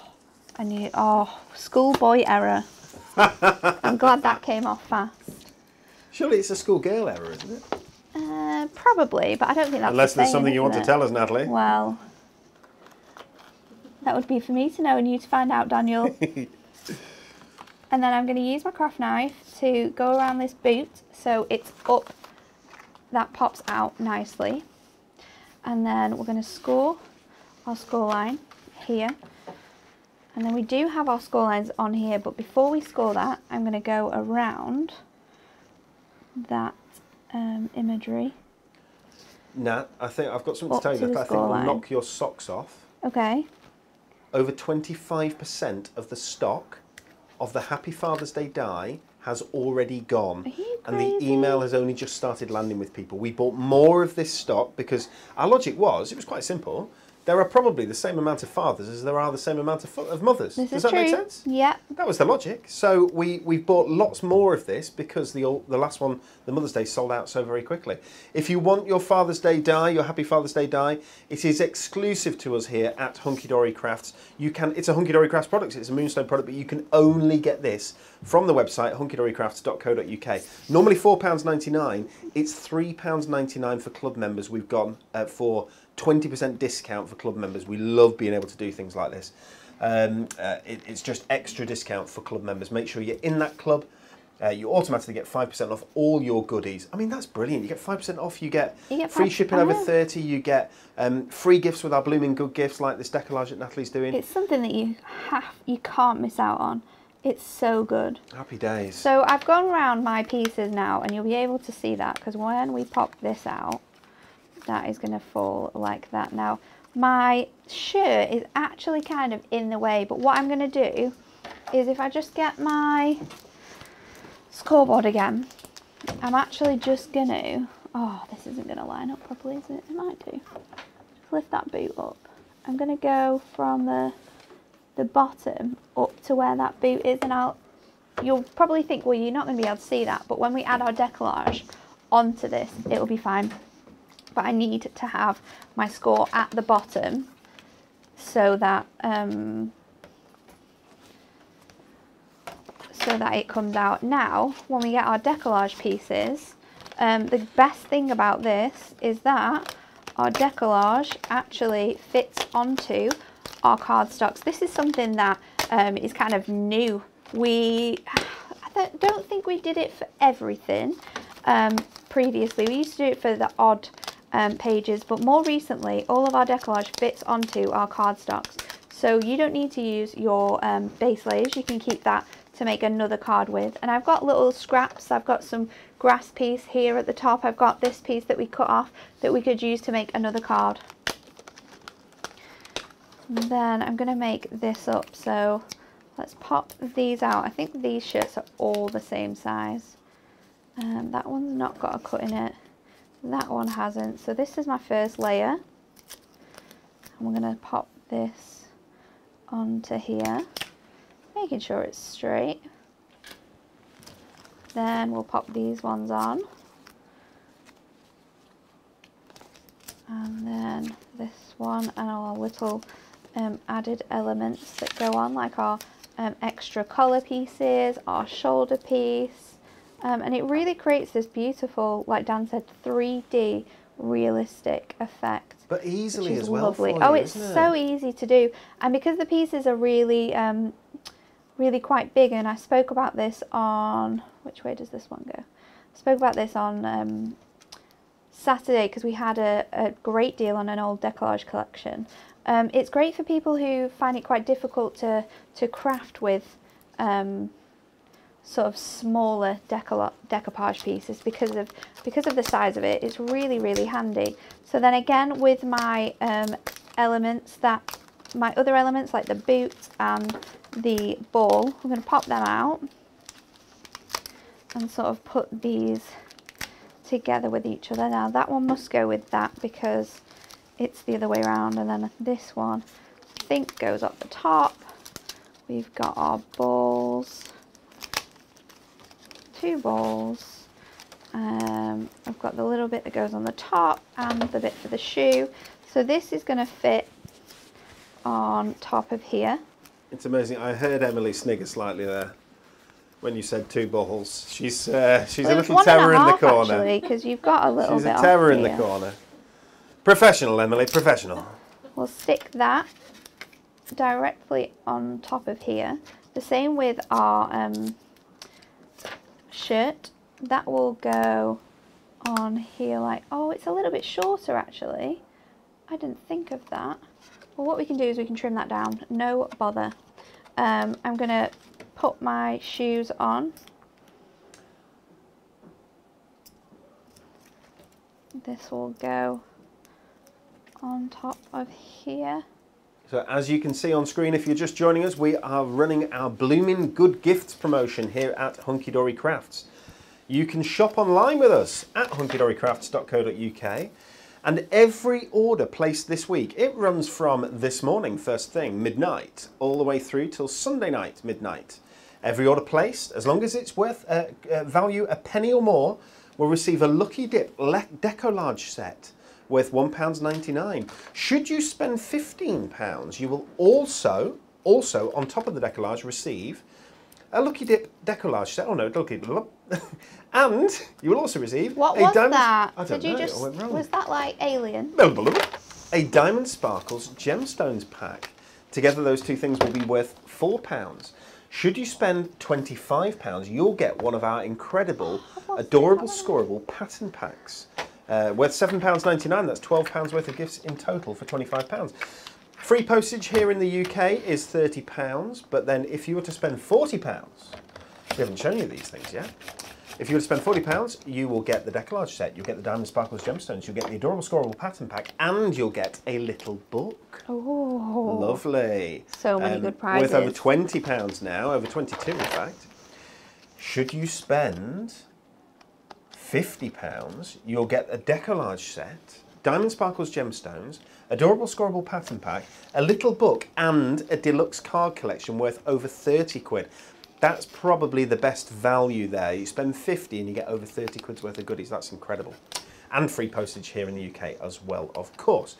I need oh schoolboy error. I'm glad that came off fast. Surely it's a schoolgirl error, isn't it? uh, probably but I don't think that's Unless the there's same, something you want to tell us, Natalie. well that would be for me to know and you to find out Daniel. And then I'm going to use my craft knife to go around this boot so it's up that pops out nicely and then we're going to score our score line here. And then we do have our score lines on here but before we score that I'm going to go around that um, imagery. Nat, I think I've got something to tell you that I think will knock your socks off. okay. Over 25% of the stock of the Happy Father's Day die has already gone. And the email has only just started landing with people. We bought more of this stock because our logic was, it was quite simple. There are probably the same amount of fathers as there are the same amount of, of mothers. this Does that true make sense? yeah That was the logic. So we we bought lots more of this because the ol- the last one, the Mother's Day, sold out so very quickly. If you want your Father's Day die, your Happy Father's Day die, it is exclusive to us here at Hunky Dory Crafts. You can. It's a Hunky Dory Crafts product. It's a Moonstone product, but you can only get this from the website hunkydorycrafts.co.uk. Normally four pounds ninety nine. It's three pounds ninety nine for club members. We've gone uh, for twenty percent discount for club members. We love being able to do things like this. Um, uh, it, it's just extra discount for club members. Make sure you're in that club. Uh, you automatically get 5% off all your goodies. I mean, that's brilliant. You get 5% off, you get, You get free shipping over 30, you get um, free gifts with our Blooming Good gifts like this decollage that Natalie's doing. It's something that you have, you can't miss out on. It's so good. Happy days. So I've gone around my pieces now and you'll be able to see that because when we pop this out, that is going to fall like that. Now my shirt is actually kind of in the way, but what I'm going to do is if I just get my scoreboard again, I'm actually just going to, oh, this isn't going to line up properly, is it? It might do. Just lift that boot up. I'm going to go from the the bottom up to where that boot is and I'll you'll probably think well you're not going to be able to see that but when we add our decollage onto this it'll be fine but I need to have my score at the bottom so that um, so that it comes out now when we get our decollage pieces um, the best thing about this is that our decollage actually fits onto our cardstocks. This is something that um, is kind of new. We, I don't think we did it for everything um, previously. We used to do it for the odd um, pages, but more recently, all of our decollage fits onto our cardstocks. So you don't need to use your um, base layers. You can keep that to make another card with. And I've got little scraps. I've got some grass piece here at the top. I've got this piece that we cut off that we could use to make another card. And then I'm going to make this up. So let's pop these out. I think these shirts are all the same size. Um, that one's not got a cut in it. That one hasn't. So this is my first layer. And we're going to pop this onto here. Making sure it's straight. Then we'll pop these ones on. And then this one and our little um, added elements that go on like our um, extra collar pieces, our shoulder piece um, and it really creates this beautiful, like Dan said, 3D realistic effect. But easily as well. Lovely. oh, it's it? so easy to do, and because the pieces are really, um, really quite big, and I spoke about this on which way does this one go? I spoke about this on um, Saturday because we had a, a great deal on an old decollage collection. Um, it's great for people who find it quite difficult to to craft with. Um, sort of smaller decoupage pieces because of because of the size of it. It's really really handy. So then again with my um, elements that my other elements like the boot and the ball I'm going to pop them out and sort of put these together with each other. Now that one must go with that because it's the other way around. And then this one I think goes up the top. We've got our balls two balls. Um, I've got the little bit that goes on the top and the bit for the shoe. So this is going to fit on top of here. It's amazing. I heard Emily snigger slightly there when you said two balls. She's uh, she's Well, a little and a terror in the corner. because you've got a little She's bit a terror in the corner. Professional, Emily. Professional. We'll stick that directly on top of here. The same with our um, shirt. That will go on here like, oh, it's a little bit shorter actually. I didn't think of that. Well, what we can do is we can trim that down. No bother. Um, I'm going to put my shoes on. This will go on top of here. So as you can see on screen, if you're just joining us, we are running our Blooming Good Gifts promotion here at Hunky Dory Crafts. You can shop online with us at hunkydorycrafts.co.uk and every order placed this week, it runs from this morning, first thing, midnight, all the way through till Sunday night, midnight. Every order placed, as long as it's worth uh, uh, value a penny or more, will receive a Lucky Dip le- Decollage set worth £1.99. Should you spend £15, you will also, also on top of the decollage, receive a Lucky Dip decollage set. Oh no, Lucky Dip. And you will also receive What a was diamond. that? I don't Did you just I went wrong. was that like alien? A Diamond Sparkles Gemstones pack. Together, those two things will be worth £4. Should you spend £25, you'll get one of our incredible, adorable, that? scoreable pattern packs. Uh, worth £7.99, that's £12 worth of gifts in total for £25. Free postage here in the UK is £30, but then if you were to spend £40, we haven't shown you these things yet. If you were to spend £40, you will get the decollage set, you'll get the Diamond Sparkles Gemstones, you'll get the Adorable Scorable Pattern Pack, and you'll get a little book. Oh, Lovely. Um, So many good prizes. Worth over £20 now, over 22 in fact. Should you spend £50, you'll get a decollage set, Diamond Sparkles Gemstones, Adorable Scorable Pattern Pack, a little book, and a deluxe card collection worth over 30 quid. That's probably the best value there. You spend 50 and you get over 30 quid's worth of goodies. That's incredible. And free postage here in the UK as well, of course.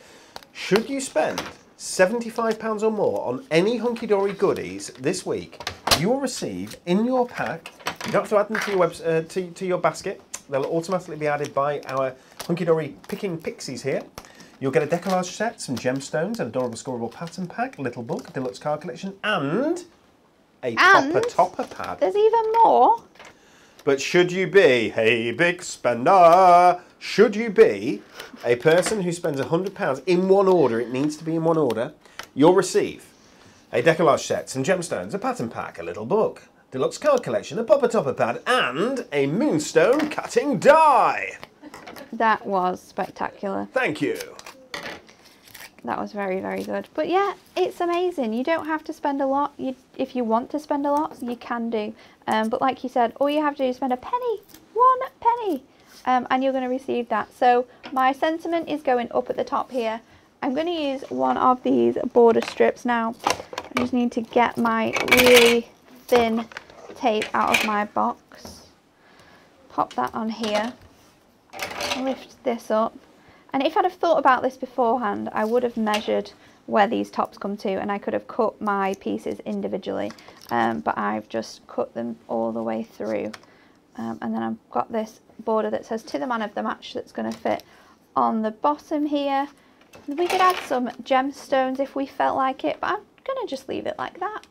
Should you spend £75 or more on any Hunky Dory goodies this week, you will receive in your pack, you don't have to add them to your, web, uh, to, to your basket, they'll automatically be added by our Hunky Dory picking pixies here. You'll get a decollage set, some gemstones, an adorable scorable pattern pack, a little book, a deluxe card collection, and a And- topper topper pad. There's even more. But should you be, hey big spender, should you be a person who spends £100 in one order, it needs to be in one order, you'll receive a decollage set, some gemstones, a pattern pack, a little book, deluxe card collection, a popper topper pad, and a moonstone cutting die. That was spectacular. Thank you. That was very, very good. But yeah, it's amazing. You don't have to spend a lot. You, if you want to spend a lot, you can do. Um, but like you said, all you have to do is spend a penny, one penny, um, and you're going to receive that. So my sentiment is going up at the top here. I'm going to use one of these border strips now. I just need to get my really thin tape out of my box. Pop that on here. Lift this up. And if I'd have thought about this beforehand, I would have measured where these tops come to and I could have cut my pieces individually. Um, but I've just cut them all the way through. Um, and then I've got this border that says to the man of the match that's going to fit on the bottom here. We could add some gemstones if we felt like it, but I'm going to just leave it like that.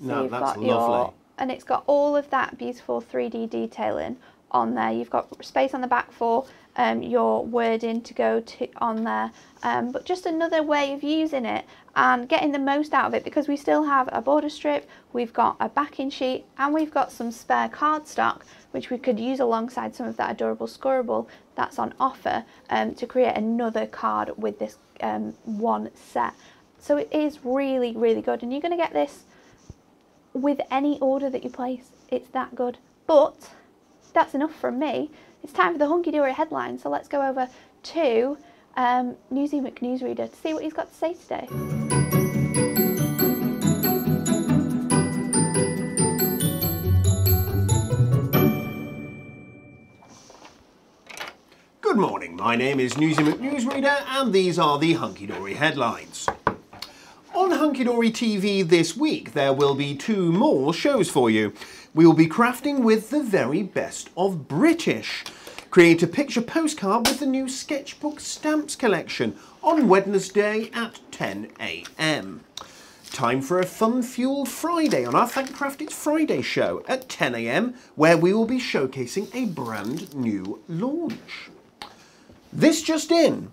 No, you've that's lovely. And it's got all of that beautiful 3D detailing on there. You've got space on the back for um, your wording to go to on there, um, but just another way of using it and getting the most out of it because we still have a border strip, we've got a backing sheet, and we've got some spare cardstock which we could use alongside some of that adorable scorable that's on offer um, to create another card with this um, one set. So it is really, really good, and you're going to get this with any order that you place. It's that good. But that's enough from me. It's time for the Hunky Dory headline. So let's go over to um, Newsy McNewsreader to see what he's got to say today. Good morning, my name is Newsy McNewsreader, and these are the Hunky Dory headlines. On Hunky Dory TV this week, there will be two more shows for you. We will be crafting with the very best of British. Create a picture postcard with the new Sketchbook Stamps collection on Wednesday at 10 a.m. Time for a fun fueled Friday on our Thank Craft It's Friday show at 10 a.m., where we will be showcasing a brand new launch. This just in.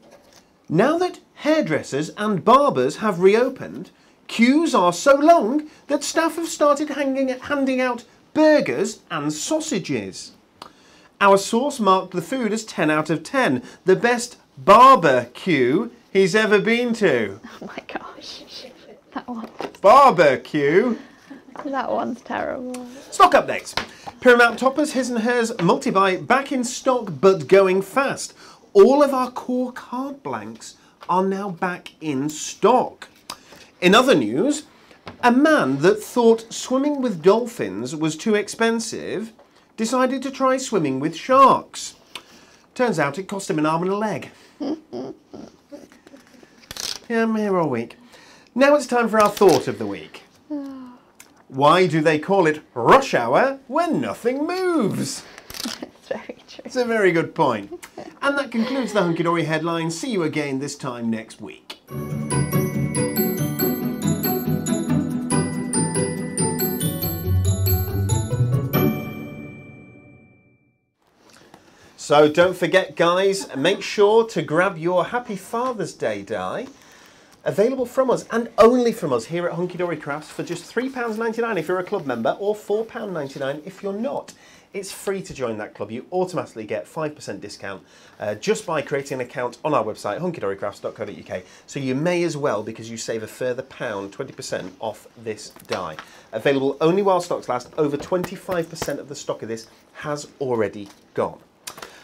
Now that hairdressers and barbers have reopened, queues are so long that staff have started hanging, handing out burgers and sausages. Our source marked the food as 10 out of 10, the best barbecue he's ever been to. Oh my gosh. That one. Barbecue. That one's terrible. Stock updates. Paramount Toppers His and Hers multi-buy back in stock but going fast. All of our core card blanks are now back in stock. In other news, a man that thought swimming with dolphins was too expensive decided to try swimming with sharks. Turns out it cost him an arm and a leg. yeah, I'm here all week. Now it's time for our thought of the week. Why do they call it rush hour when nothing moves? It's a very good point. And that concludes the Hunky Dory headline. See you again this time next week. So don't forget, guys, make sure to grab your Happy Father's Day die Available from us and only from us here at Hunky Dory Crafts for just £3.99 if you're a club member or £4.99 if you're not. It's free to join that club. You automatically get 5% discount uh, just by creating an account on our website, hunkydorycrafts.co.uk. So you may as well because you save a further pound, 20% off this die. Available only while stocks last. Over 25% of the stock of this has already gone.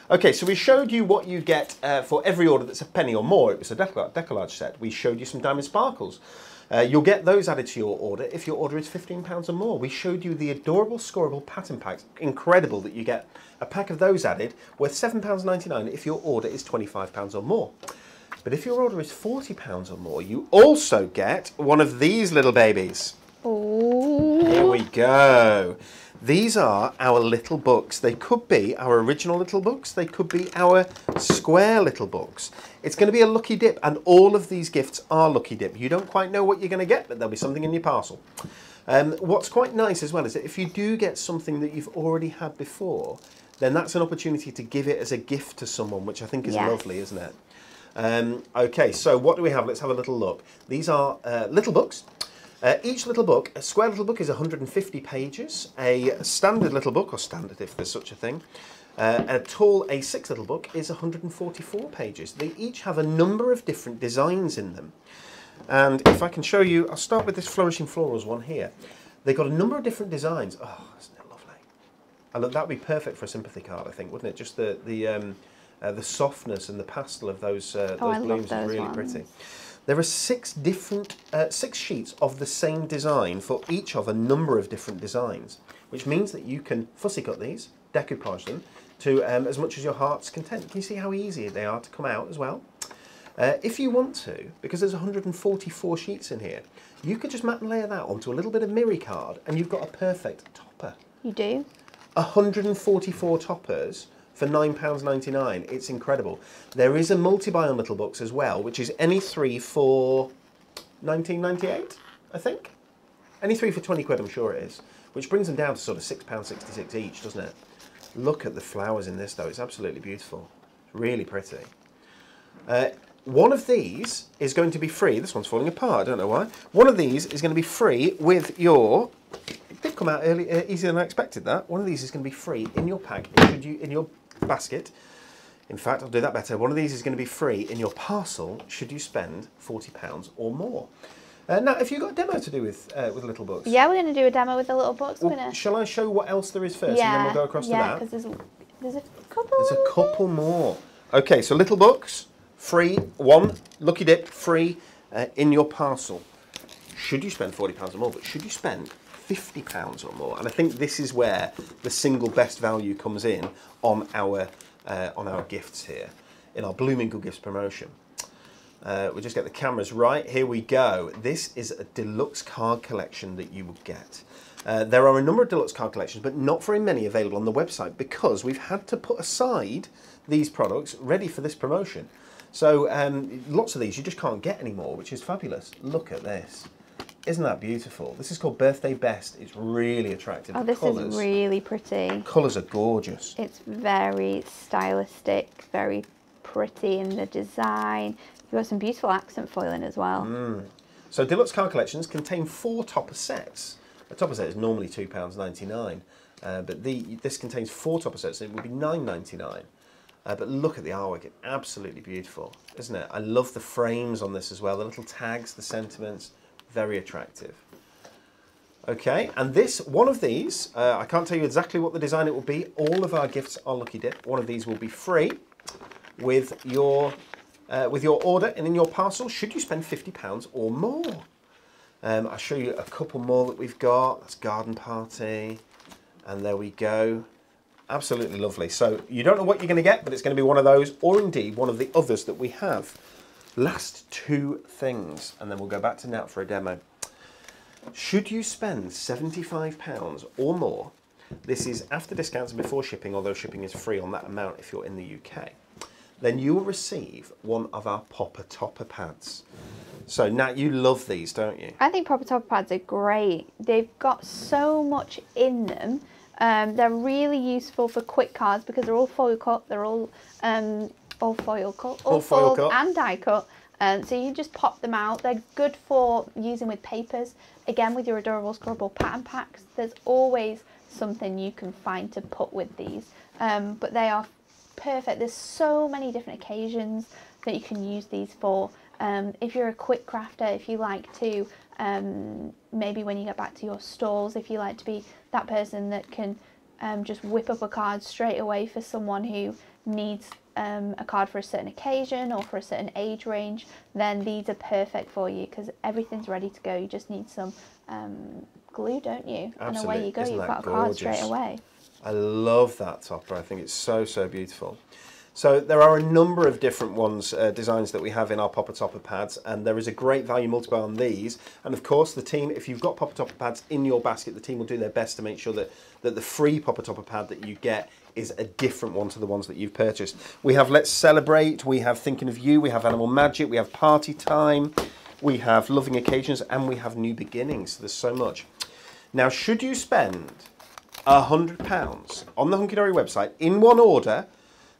Okay, so we showed you what you get uh, for every order that's a penny or more. It was a decollage, decollage set. We showed you some diamond sparkles. Uh, you'll get those added to your order if your order is £15 or more. We showed you the adorable scorable pattern packs. Incredible that you get a pack of those added worth £7.99 if your order is £25 or more. But if your order is £40 or more, you also get one of these little babies. Ooh. Here we go. These are our little books. They could be our original little books. They could be our square little books. It's going to be a lucky dip, and all of these gifts are lucky dip. You don't quite know what you're going to get, but there'll be something in your parcel. Um, what's quite nice as well is that if you do get something that you've already had before, then that's an opportunity to give it as a gift to someone, which I think is Yes. lovely, isn't it? Um, okay, so what do we have? Let's have a little look. These are uh, little books. Uh, each little book, a square little book is 150 pages. A standard little book, or standard if there's such a thing, uh, a tall A6 little book is 144 pages. They each have a number of different designs in them. And if I can show you, I'll start with this Flourishing Florals one here. They've got a number of different designs. Oh, isn't it lovely? And that'd be perfect for a sympathy card, I think, wouldn't it? Just the the um, uh, the softness and the pastel of those uh, Oh, those blooms is really ones. pretty. There are six different uh, six sheets of the same design for each of a number of different designs, which means that you can fussy cut these, decoupage them to um, as much as your heart's content. Can you see how easy they are to come out as well? Uh, if you want to, because there's 144 sheets in here, you could just mat and layer that onto a little bit of Mirri card, and you've got a perfect topper. You do? 144 toppers for £9.99. It's incredible. There is a Little Books as well, which is any three for 19.98, I think. Any three for 20 quid, I'm sure it is. Which brings them down to sort of £6.66 each, doesn't it? Look at the flowers in this though, it's absolutely beautiful. Really pretty. Uh, one of these is going to be free. This one's falling apart, I don't know why. One of these is going to be free with your. It did come out early, uh, easier than I expected. That one of these is going to be free in your pack, in your basket. In fact, I'll do that better. One of these is going to be free in your parcel should you spend forty pounds or more. Uh, now, if you've got a demo to do with uh, with Little Books, Yeah, we're going to do a demo with the little books. Well, gonna... shall I show what else there is first, yeah, and then we'll go across yeah, to that? because there's, there's a couple. There's a couple more. Okay, so little books, free. One, Lucky Dip, free uh, in your parcel. Should you spend £40 or more, but should you spend £50 or more? And I think this is where the single best value comes in on our, uh, on our gifts here, in our Blooming Good Gifts promotion. Uh, we'll just get the cameras right. Here we go. This is a deluxe card collection that you will get. Uh, there are a number of deluxe card collections, but not very many available on the website because we've had to put aside these products ready for this promotion. So um, lots of these you just can't get anymore, which is fabulous. Look at this. Isn't that beautiful? This is called Birthday Best. It's really attractive. Oh, The this colours, is really pretty. colours are gorgeous. It's very stylistic, very pretty in the design. You've got some beautiful accent foiling as well. Mm. So deluxe car collections contain four topper sets. A topper set is normally two pounds ninety nine, uh, but the this contains four topper sets. And it would be nine ninety nine. Uh, but look at the artwork; it's absolutely beautiful, isn't it? I love the frames on this as well. The little tags, the sentiments, very attractive. Okay, and this one of these, uh, I can't tell you exactly what the design it will be. All of our gifts are Lucky Dip. One of these will be free with your uh, with your order and in your parcel. Should you spend fifty pounds or more? Um, I'll show you a couple more that we've got. That's Garden Party, and there we go. Absolutely lovely. So you don't know what you're going to get, but it's going to be one of those, or indeed one of the others that we have. Last two things, and then we'll go back to Nat for a demo. Should you spend £75 or more, this is after discounts and before shipping, although shipping is free on that amount if you're in the UK, then you will receive one of our Popper Topper pads. So, Nat, you love these, don't you? I think Popper Topper pads are great. They've got so much in them. Um, they're really useful for quick cards because they're all foil cut. They're all um, all foil cut, all, All foil cut. and die cut, Um, so you just pop them out. They're good for using with papers. Again, with your adorable scorable pattern packs, there's always something you can find to put with these. Um, but they are perfect. There's so many different occasions that you can use these for. Um, if you're a quick crafter, if you like to, um, maybe when you get back to your stalls, if you like to be that person that can um, just whip up a card straight away for someone who needs um, a card for a certain occasion or for a certain age range, then these are perfect for you because everything's ready to go. You just need some um, glue, don't you? Absolutely. And away you go. Isn't You've got a card straight away. I love that topper. I think it's so so beautiful. So there are a number of different ones, uh, designs that we have in our Popper Topper pads, and there is a great value multiplier on these. And of course, the team, if you've got Popper Topper pads in your basket, the team will do their best to make sure that that the free Popper Topper pad that you get is a different one to the ones that you've purchased. We have Let's Celebrate, we have Thinking of You, we have Animal Magic, we have Party Time, we have Loving Occasions, and we have New Beginnings. There's so much. Now, should you spend a hundred pounds on the Hunky Dory website in one order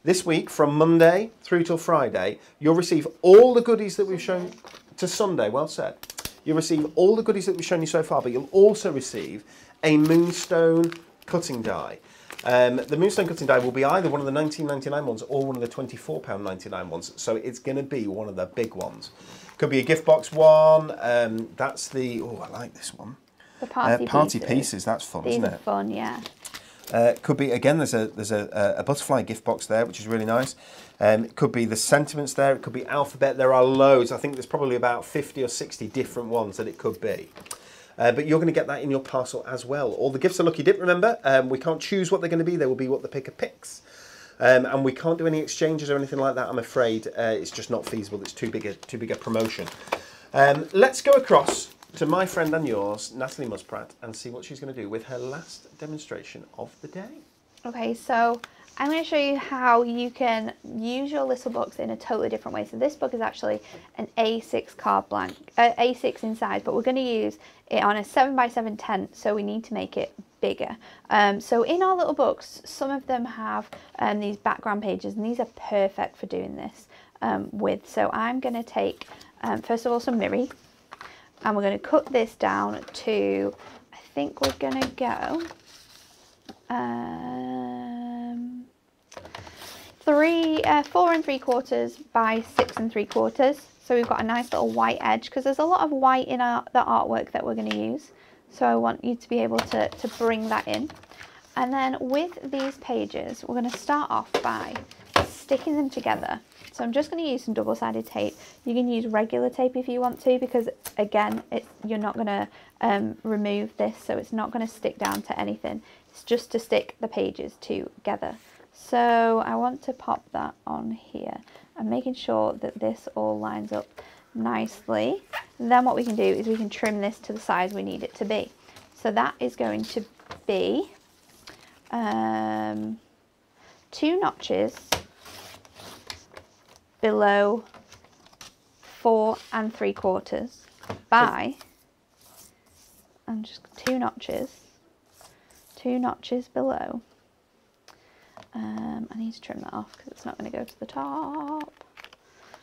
this week from Monday through till Friday, you'll receive all the goodies that we've shown to Sunday. Well said. You'll receive all the goodies that we've shown you so far, but you'll also receive a Moonstone cutting die. Um, the Moonstone cutting die will be either one of the 19.99 ones or one of the 24 pound 99 ones. So it's going to be one of the big ones. Could be a gift box one. Um, that's the oh, I like this one. The party, Uh, party pieces. pieces. That's fun, These isn't it? fun, yeah. Uh, could be again. There's a there's a, a butterfly gift box there, which is really nice. Um, it could be the sentiments there. It could be alphabet. There are loads. I think there's probably about 50 or 60 different ones that it could be. Uh, but you're going to get that in your parcel as well. All the gifts are lucky dip. Remember, um, we can't choose what they're going to be. They will be what the picker picks. Um, and we can't do any exchanges or anything like that. I'm afraid uh, it's just not feasible. It's too big a too big a promotion. Um, let's go across to my friend and yours, Natalie Muspratt, and see what she's going to do with her last demonstration of the day. Okay, so I'm going to show you how you can use your little books in a totally different way. So this book is actually an A6 card blank, uh, A6 in size, but we're going to use it on a 7 by 7 tent, so we need to make it bigger. Um, so in our little books, some of them have um, these background pages, and these are perfect for doing this um, with. So I'm going to take, um, first of all, some Mirri, and we're going to cut this down to, I think we're going to go um, three, uh, four and three quarters by six and three quarters. So we've got a nice little white edge because there's a lot of white in our, the artwork that we're going to use. So I want you to be able to, to bring that in. And then with these pages, we're going to start off by sticking them together. So I'm just going to use some double-sided tape. You can use regular tape if you want to because again, it's, you're not going to um, remove this so it's not going to stick down to anything. It's just to stick the pages together. So I want to pop that on here and making sure that this all lines up nicely. Then what we can do is we can trim this to the size we need it to be. So that is going to be um, two notches below four and three quarters by and just two notches two notches below um, I need to trim that off because it's not going to go to the top.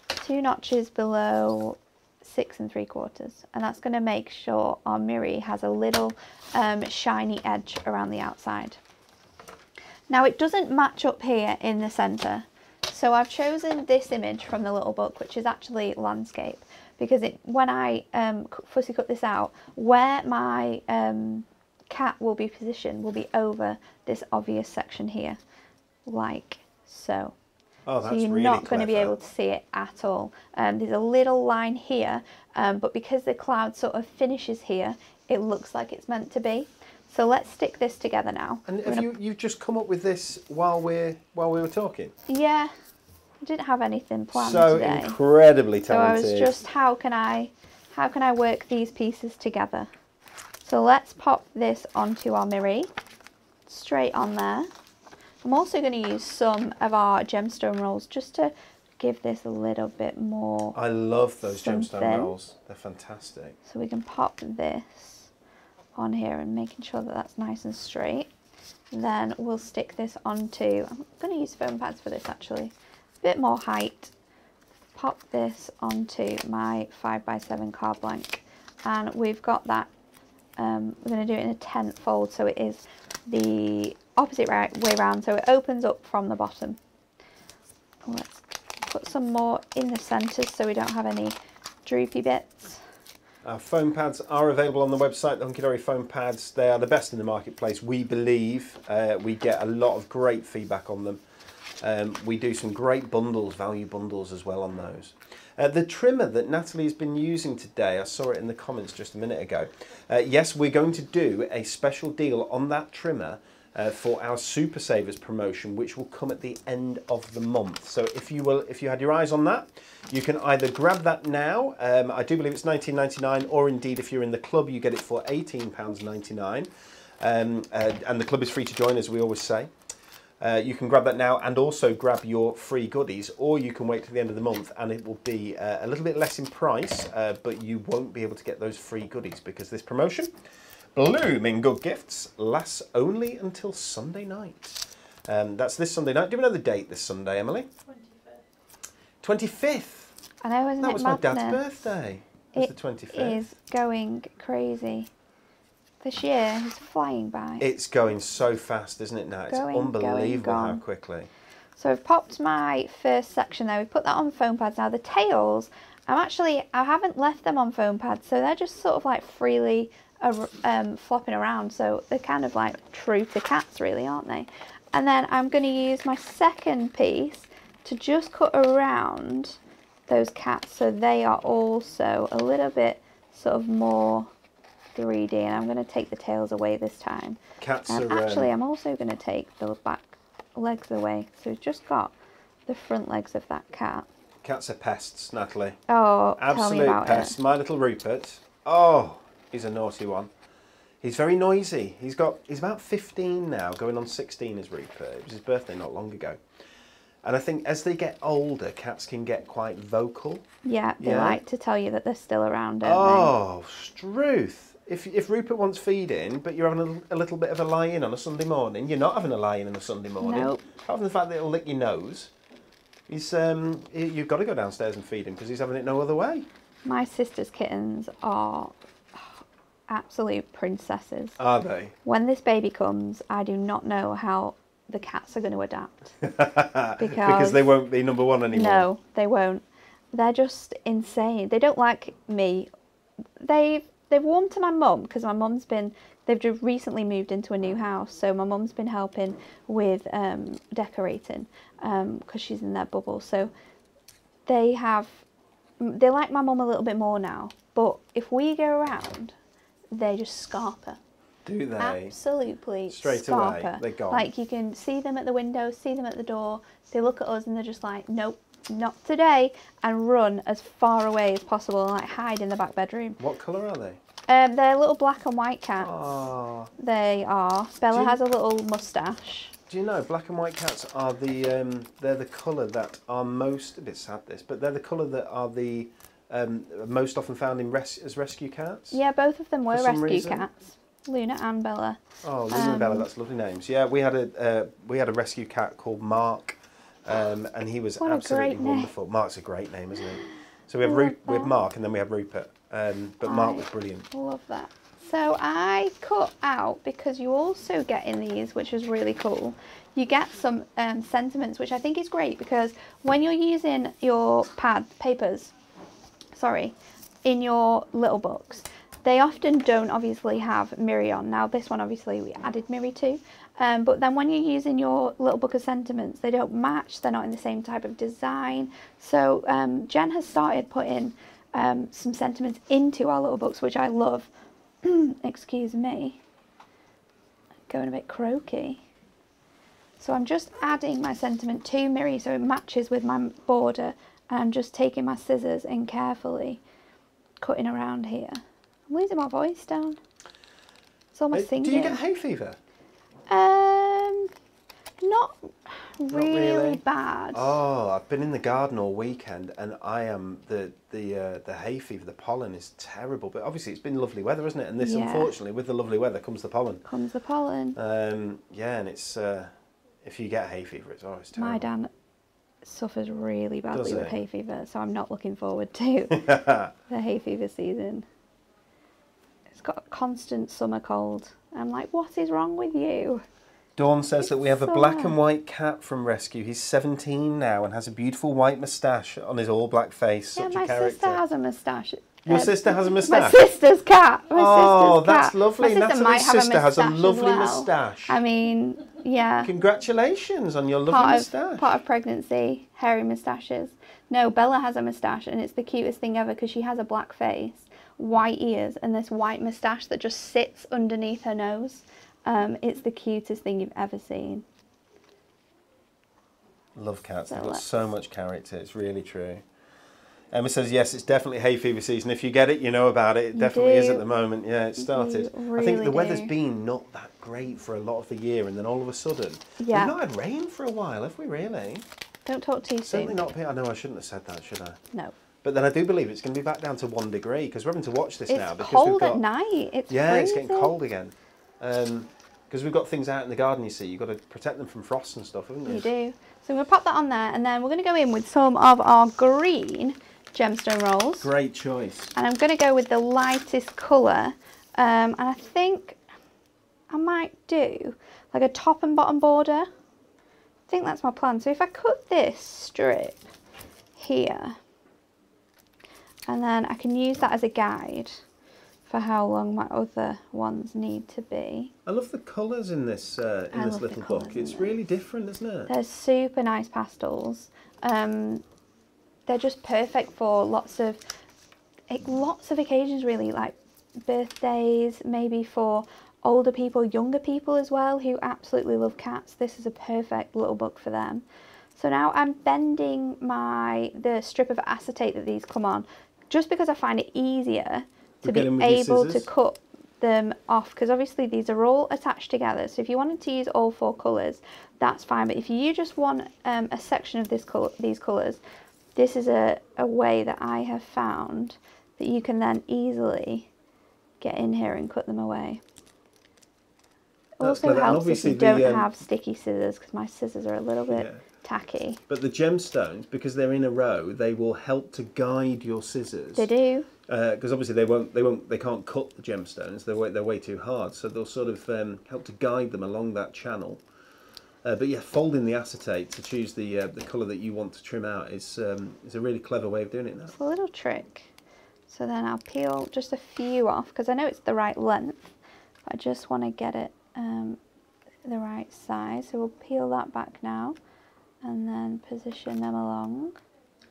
Two notches below six and three quarters and that's going to make sure our Mirri has a little um, shiny edge around the outside. Now it doesn't match up here in the centre so I've chosen this image from the little book, which is actually landscape, because it, when I um, fussy cut this out, where my um, cat will be positioned will be over this obvious section here, like so. Oh, so you're really not going to be able to see it at all. Um, there's a little line here, um, but because the cloud sort of finishes here, it looks like it's meant to be. So let's stick this together now. And have gonna- you you've just come up with this while we're while we were talking? Yeah, I didn't have anything planned so today. incredibly So I was just how can I how can I work these pieces together? So let's pop this onto our Mirri, straight on there. I'm also going to use some of our gemstone rolls just to give this a little bit more. I love those gemstone rolls. They're fantastic. So we can pop this on here and making sure that that's nice and straight. Then we'll stick this onto, I'm going to use foam pads for this actually, a bit more height. pop this onto my 5x7 card blank and we've got that um, we're going to do it in a tent fold so it is the opposite right way round so it opens up from the bottom let's put some more in the centres so we don't have any droopy bits Our foam pads are available on the website, the Hunky Dory foam pads. They are the best in the marketplace, we believe. Uh, we get a lot of great feedback on them. Um, we do some great bundles, value bundles as well on those. Uh, the trimmer that Natalie's been using today, I saw it in the comments just a minute ago. Uh, yes, we're going to do a special deal on that trimmer uh, for our Super Savers promotion, which will come at the end of the month. So if you will, if you had your eyes on that, you can either grab that now. Um, I do believe it's 19.99, or indeed, if you're in the club, you get it for 18 pounds 99. Um, uh, and the club is free to join, as we always say. Uh, you can grab that now and also grab your free goodies, or you can wait to the end of the month and it will be uh, a little bit less in price, uh, but you won't be able to get those free goodies because this promotion, Blooming Good Gifts, lasts only until Sunday night. Um, that's this Sunday night. Do we know the date this Sunday, Emily? 25th. 25th. I know isn't That it was my dad's birthday. It It the 25th. is going crazy this year is flying by It's going so fast, isn't it now? It's Going, going, unbelievable how quickly. So I've popped my first section there. We've put that on foam pads. Now the tails, I'm actually, I haven't left them on foam pads. So they're just sort of like freely um, flopping around. So they're kind of like true to cats really, aren't they? And then I'm going to use my second piece to just cut around those cats. So they are also a little bit sort of more 3D. And I'm going to take the tails away this time. Cats And are. actually, I'm also going to take the back legs away. So we've just got the front legs of that cat. cats are pests, Natalie. Oh, Absolute pests. it. My little Rupert. Oh, he's a naughty one. He's very noisy. He's got. He's about 15 now, going on 16 is Rupert. It was his birthday not long ago. And I think as they get older, cats can get quite vocal. Yeah, they Yeah. like to tell you that they're still around, don't Oh, Struth. If, if Rupert wants feeding, but you're having a, little- a little bit of a lie-in on a Sunday morning, you're not having a lie-in on a Sunday morning. Nope. Apart from the fact that it'll lick your nose, he's um, he- you've got to go downstairs and feed him because he's having it no other way. My sister's kittens are absolute princesses. Are they? When this baby comes, I do not know how the cats are going to adapt. because Because- they won't be number one anymore. No, they won't. They're just insane. They don't like me. They've they've warmed to my mum because my mum's been they've just recently moved into a new house, so my mum's been helping with um, decorating because she's in their bubble. So they have they like my mum a little bit more now. But if we go around, they just scarp her. Do they? Absolutely Straight scarp away, they're gone. Like you can see them at the window, see them at the door. They look at us and they're just like, nope, not today, and run as far away as possible and like hide in the back bedroom. What colour are they? Um, they're little black and white cats. Oh, They are. Bella you- has a little mustache. do you know black and white cats are the um, they're the colour that are most a bit sad this, but they're the colour that are the um, most often found in res- as rescue cats. Yeah, both of them were rescue reason. cats. Luna and Bella. Oh, Luna and Bella, Um, that's lovely names. Yeah, we had a uh, we had a rescue cat called Mark, um, and he was absolutely wonderful. Mark's a great name, isn't he? So we have I Ru- we have. Mark, and then we have Rupert. Um, but Mark was brilliant. Love that. So I cut out because you also get in these, which is really cool. You get some um, sentiments, which I think is great because when you're using your pad papers, sorry, in your little books, they often don't obviously have Mirri on. Now this one obviously we added Mirri to, um, but then when you're using your little book of sentiments, they don't match. They're not in the same type of design. So um, Jen has started putting um, some sentiments into our little books, which I love. Excuse me. Going a bit croaky. So I'm just adding my sentiment to Mirri so it matches with my border. And I'm just taking my scissors and carefully cutting around here. I'm losing my voice down. It's Uh, almost singing. do you get hay fever? Um, not really, really? bad. Oh, I've been in the garden all weekend, and I am the the uh, the hay fever. The pollen is terrible, but obviously it's been lovely weather, isn't it? And this, Yeah. unfortunately, with the lovely weather comes the pollen. Comes the pollen. Um, yeah, and it's uh, if you get hay fever, it's always terrible. My Dan suffers really badly Does with it? hay fever, so I'm not looking forward to the hay fever season. It's got a constant summer cold. I'm like, what is wrong with you? Dawn says that we have a black and white cat from Rescue. He's 17 now and has a beautiful white moustache on his all black face. yeah, Such my a character. sister has a moustache. Your Uh, sister has a moustache. My sister's cat. My Oh, sister's that's cat. lovely. My sister Natalie's might have sister a has a lovely well. moustache. I mean, yeah. Congratulations on your lovely part of moustache. part of pregnancy, hairy moustaches. No, Bella has a moustache, and it's the cutest thing ever because she has a black face, white ears, and this white moustache that just sits underneath her nose. Um, it's the cutest thing you've ever seen. Love cats. So They've got so much character. It's really true. Emma says, yes, it's definitely hay fever season. If you get it, you know about it. It You definitely is at the moment. Yeah, it started. You I think the really weather's do. been not that great for a lot of the year, and then all of a sudden, Yeah. we've not had rain for a while, have we really? Don't talk too Certainly soon. Certainly not. Peter. I know I shouldn't have said that, should I? No, But then I do believe it's going to be back down to one degree because we're having to watch this it's now because cold we've got at night. It's yeah, it's getting cold again. Um, because we've got things out in the garden, you see, you've got to protect them from frost and stuff, haven't you? You do. So we'll pop that on there, and then we're going to go in with some of our green gemstone rolls. Great choice. and I'm going to go with the lightest colour um, and I think I might do like a top and bottom border I think that's my plan so if I cut this strip here and then I can use that as a guide for how long my other ones need to be I love the colours in this uh, in I this little book. It's it. really different, isn't it? They're super nice pastels. Um, they're just perfect for lots of like, lots of occasions, really, like birthdays, maybe for older people, younger people as well, who absolutely love cats. This is a perfect little book for them. So now I'm bending my the strip of acetate that these come on, just because I find it easier to be get in with your able to cut them off because obviously these are all attached together so if you wanted to use all four colours that's fine but if you just want um, a section of this colour these colours this is a, a way that I have found that you can then easily get in here and cut them away That's also helps if you the, don't um, have sticky scissors because my scissors are a little bit Yeah. tacky But the gemstones, because they're in a row, they will help to guide your scissors. they do Because obviously they won't, they won't, they can't cut the gemstones. They're way, they're way too hard. So they'll sort of um, help to guide them along that channel. Uh, but yeah, folding the acetate to choose the uh, the colour that you want to trim out is um, is a really clever way of doing it now. It's a little trick. So then I'll peel just a few off because I know it's the right length, but I just want to get it um, the right size. So we'll peel that back now and then position them along.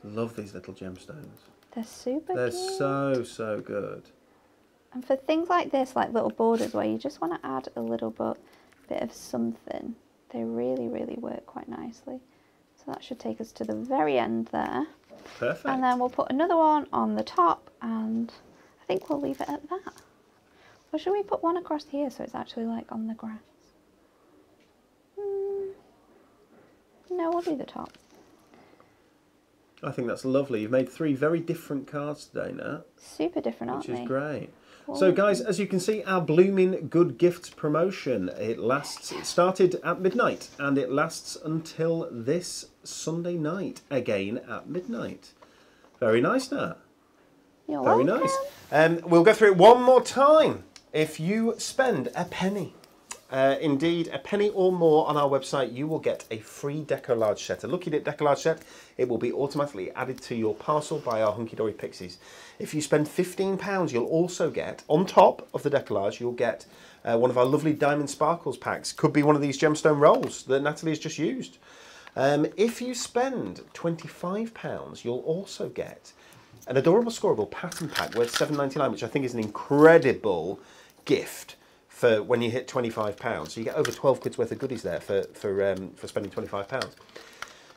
Love these little gemstones. They're super They're cute. so so good. And for things like this, like little borders where you just want to add a little bit, bit of something, they really, really work quite nicely. So that should take us to the very end there. Perfect. And then we'll put another one on the top and I think we'll leave it at that. Or should we put one across here so it's actually like on the grass? Hmm. No, we'll do the top. I think that's lovely. You've made three very different cards today, Nat. Super different, aren't which is they? great. So, guys, as you can see, our blooming good gifts promotion it lasts. It started at midnight and it lasts until this Sunday night again at midnight. Very nice, Nat. You're Very welcome. nice. Um, we'll go through it one more time. If you spend a penny, uh, indeed a penny or more on our website, you will get a free Deco-Large set. A Lucky Dip Deco-Large set. It will be automatically added to your parcel by our Hunky Dory Pixies. If you spend £15, you'll also get, on top of the Deco-Large, you'll get uh, one of our lovely Diamond Sparkles packs. Could be one of these gemstone rolls that Natalie has just used. Um, if you spend £25, you'll also get an adorable scorable pattern pack worth seven ninety nine, which I think is an incredible gift for when you hit twenty five pounds. So you get over twelve quid's worth of goodies there for for um, for spending twenty five pounds.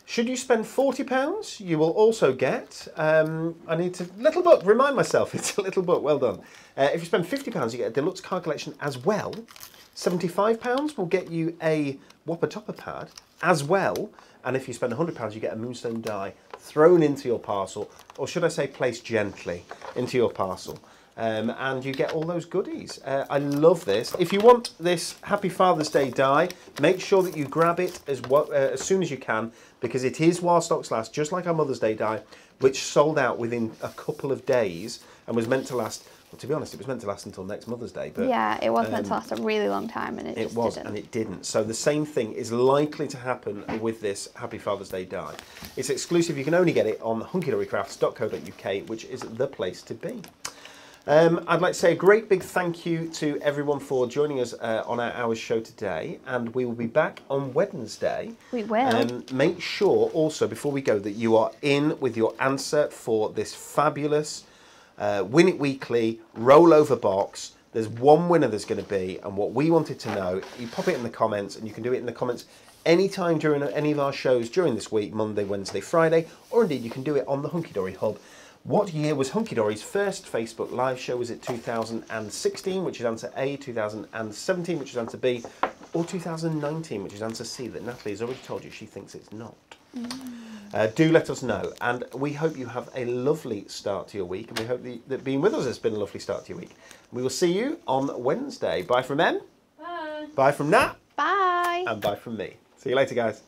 Should you spend forty pounds, you will also get. Um, I need to little book. Remind myself, it's a little book. Well done. Uh, if you spend fifty pounds, you get a deluxe card collection as well. Seventy-five pounds will get you a Popper Topper pad as well. And if you spend hundred pounds, you get a Moonstone die thrown into your parcel, or should I say, placed gently into your parcel. Um, and you get all those goodies. Uh, I love this. If you want this Happy Father's Day die, make sure that you grab it as, uh, as soon as you can because it is while stocks last, just like our Mother's Day die, which sold out within a couple of days and was meant to last. Well, to be honest, it was meant to last until next Mother's Day, but yeah, it was meant to last a really long time and it, it was, didn't. and it didn't. So the same thing is likely to happen with this Happy Father's Day die. It's exclusive. You can only get it on hunkydorycrafts.co.uk, which is the place to be. Um, I'd like to say a great big thank you to everyone for joining us uh, on our hours show today, and we will be back on Wednesday. We will. Um, make sure also before we go that you are in with your answer for this fabulous uh, Win It Weekly rollover box. There's one winner there's going to be, and what we wanted to know, you pop it in the comments, and you can do it in the comments anytime during any of our shows during this week Monday, Wednesday, Friday, or indeed you can do it on the Hunky Dory Hub. What year was Hunky Dory's first Facebook live show? Was it 2016, which is answer A, 2017, which is answer B, or 2019, which is answer C, that Natalie has already told you she thinks it's not? Uh, do let us know, and we hope you have a lovely start to your week, and we hope the, that being with us has been a lovely start to your week. We will see you on Wednesday. Bye from Em, Bye. bye from Nat, Bye. and bye from me. See you later, guys.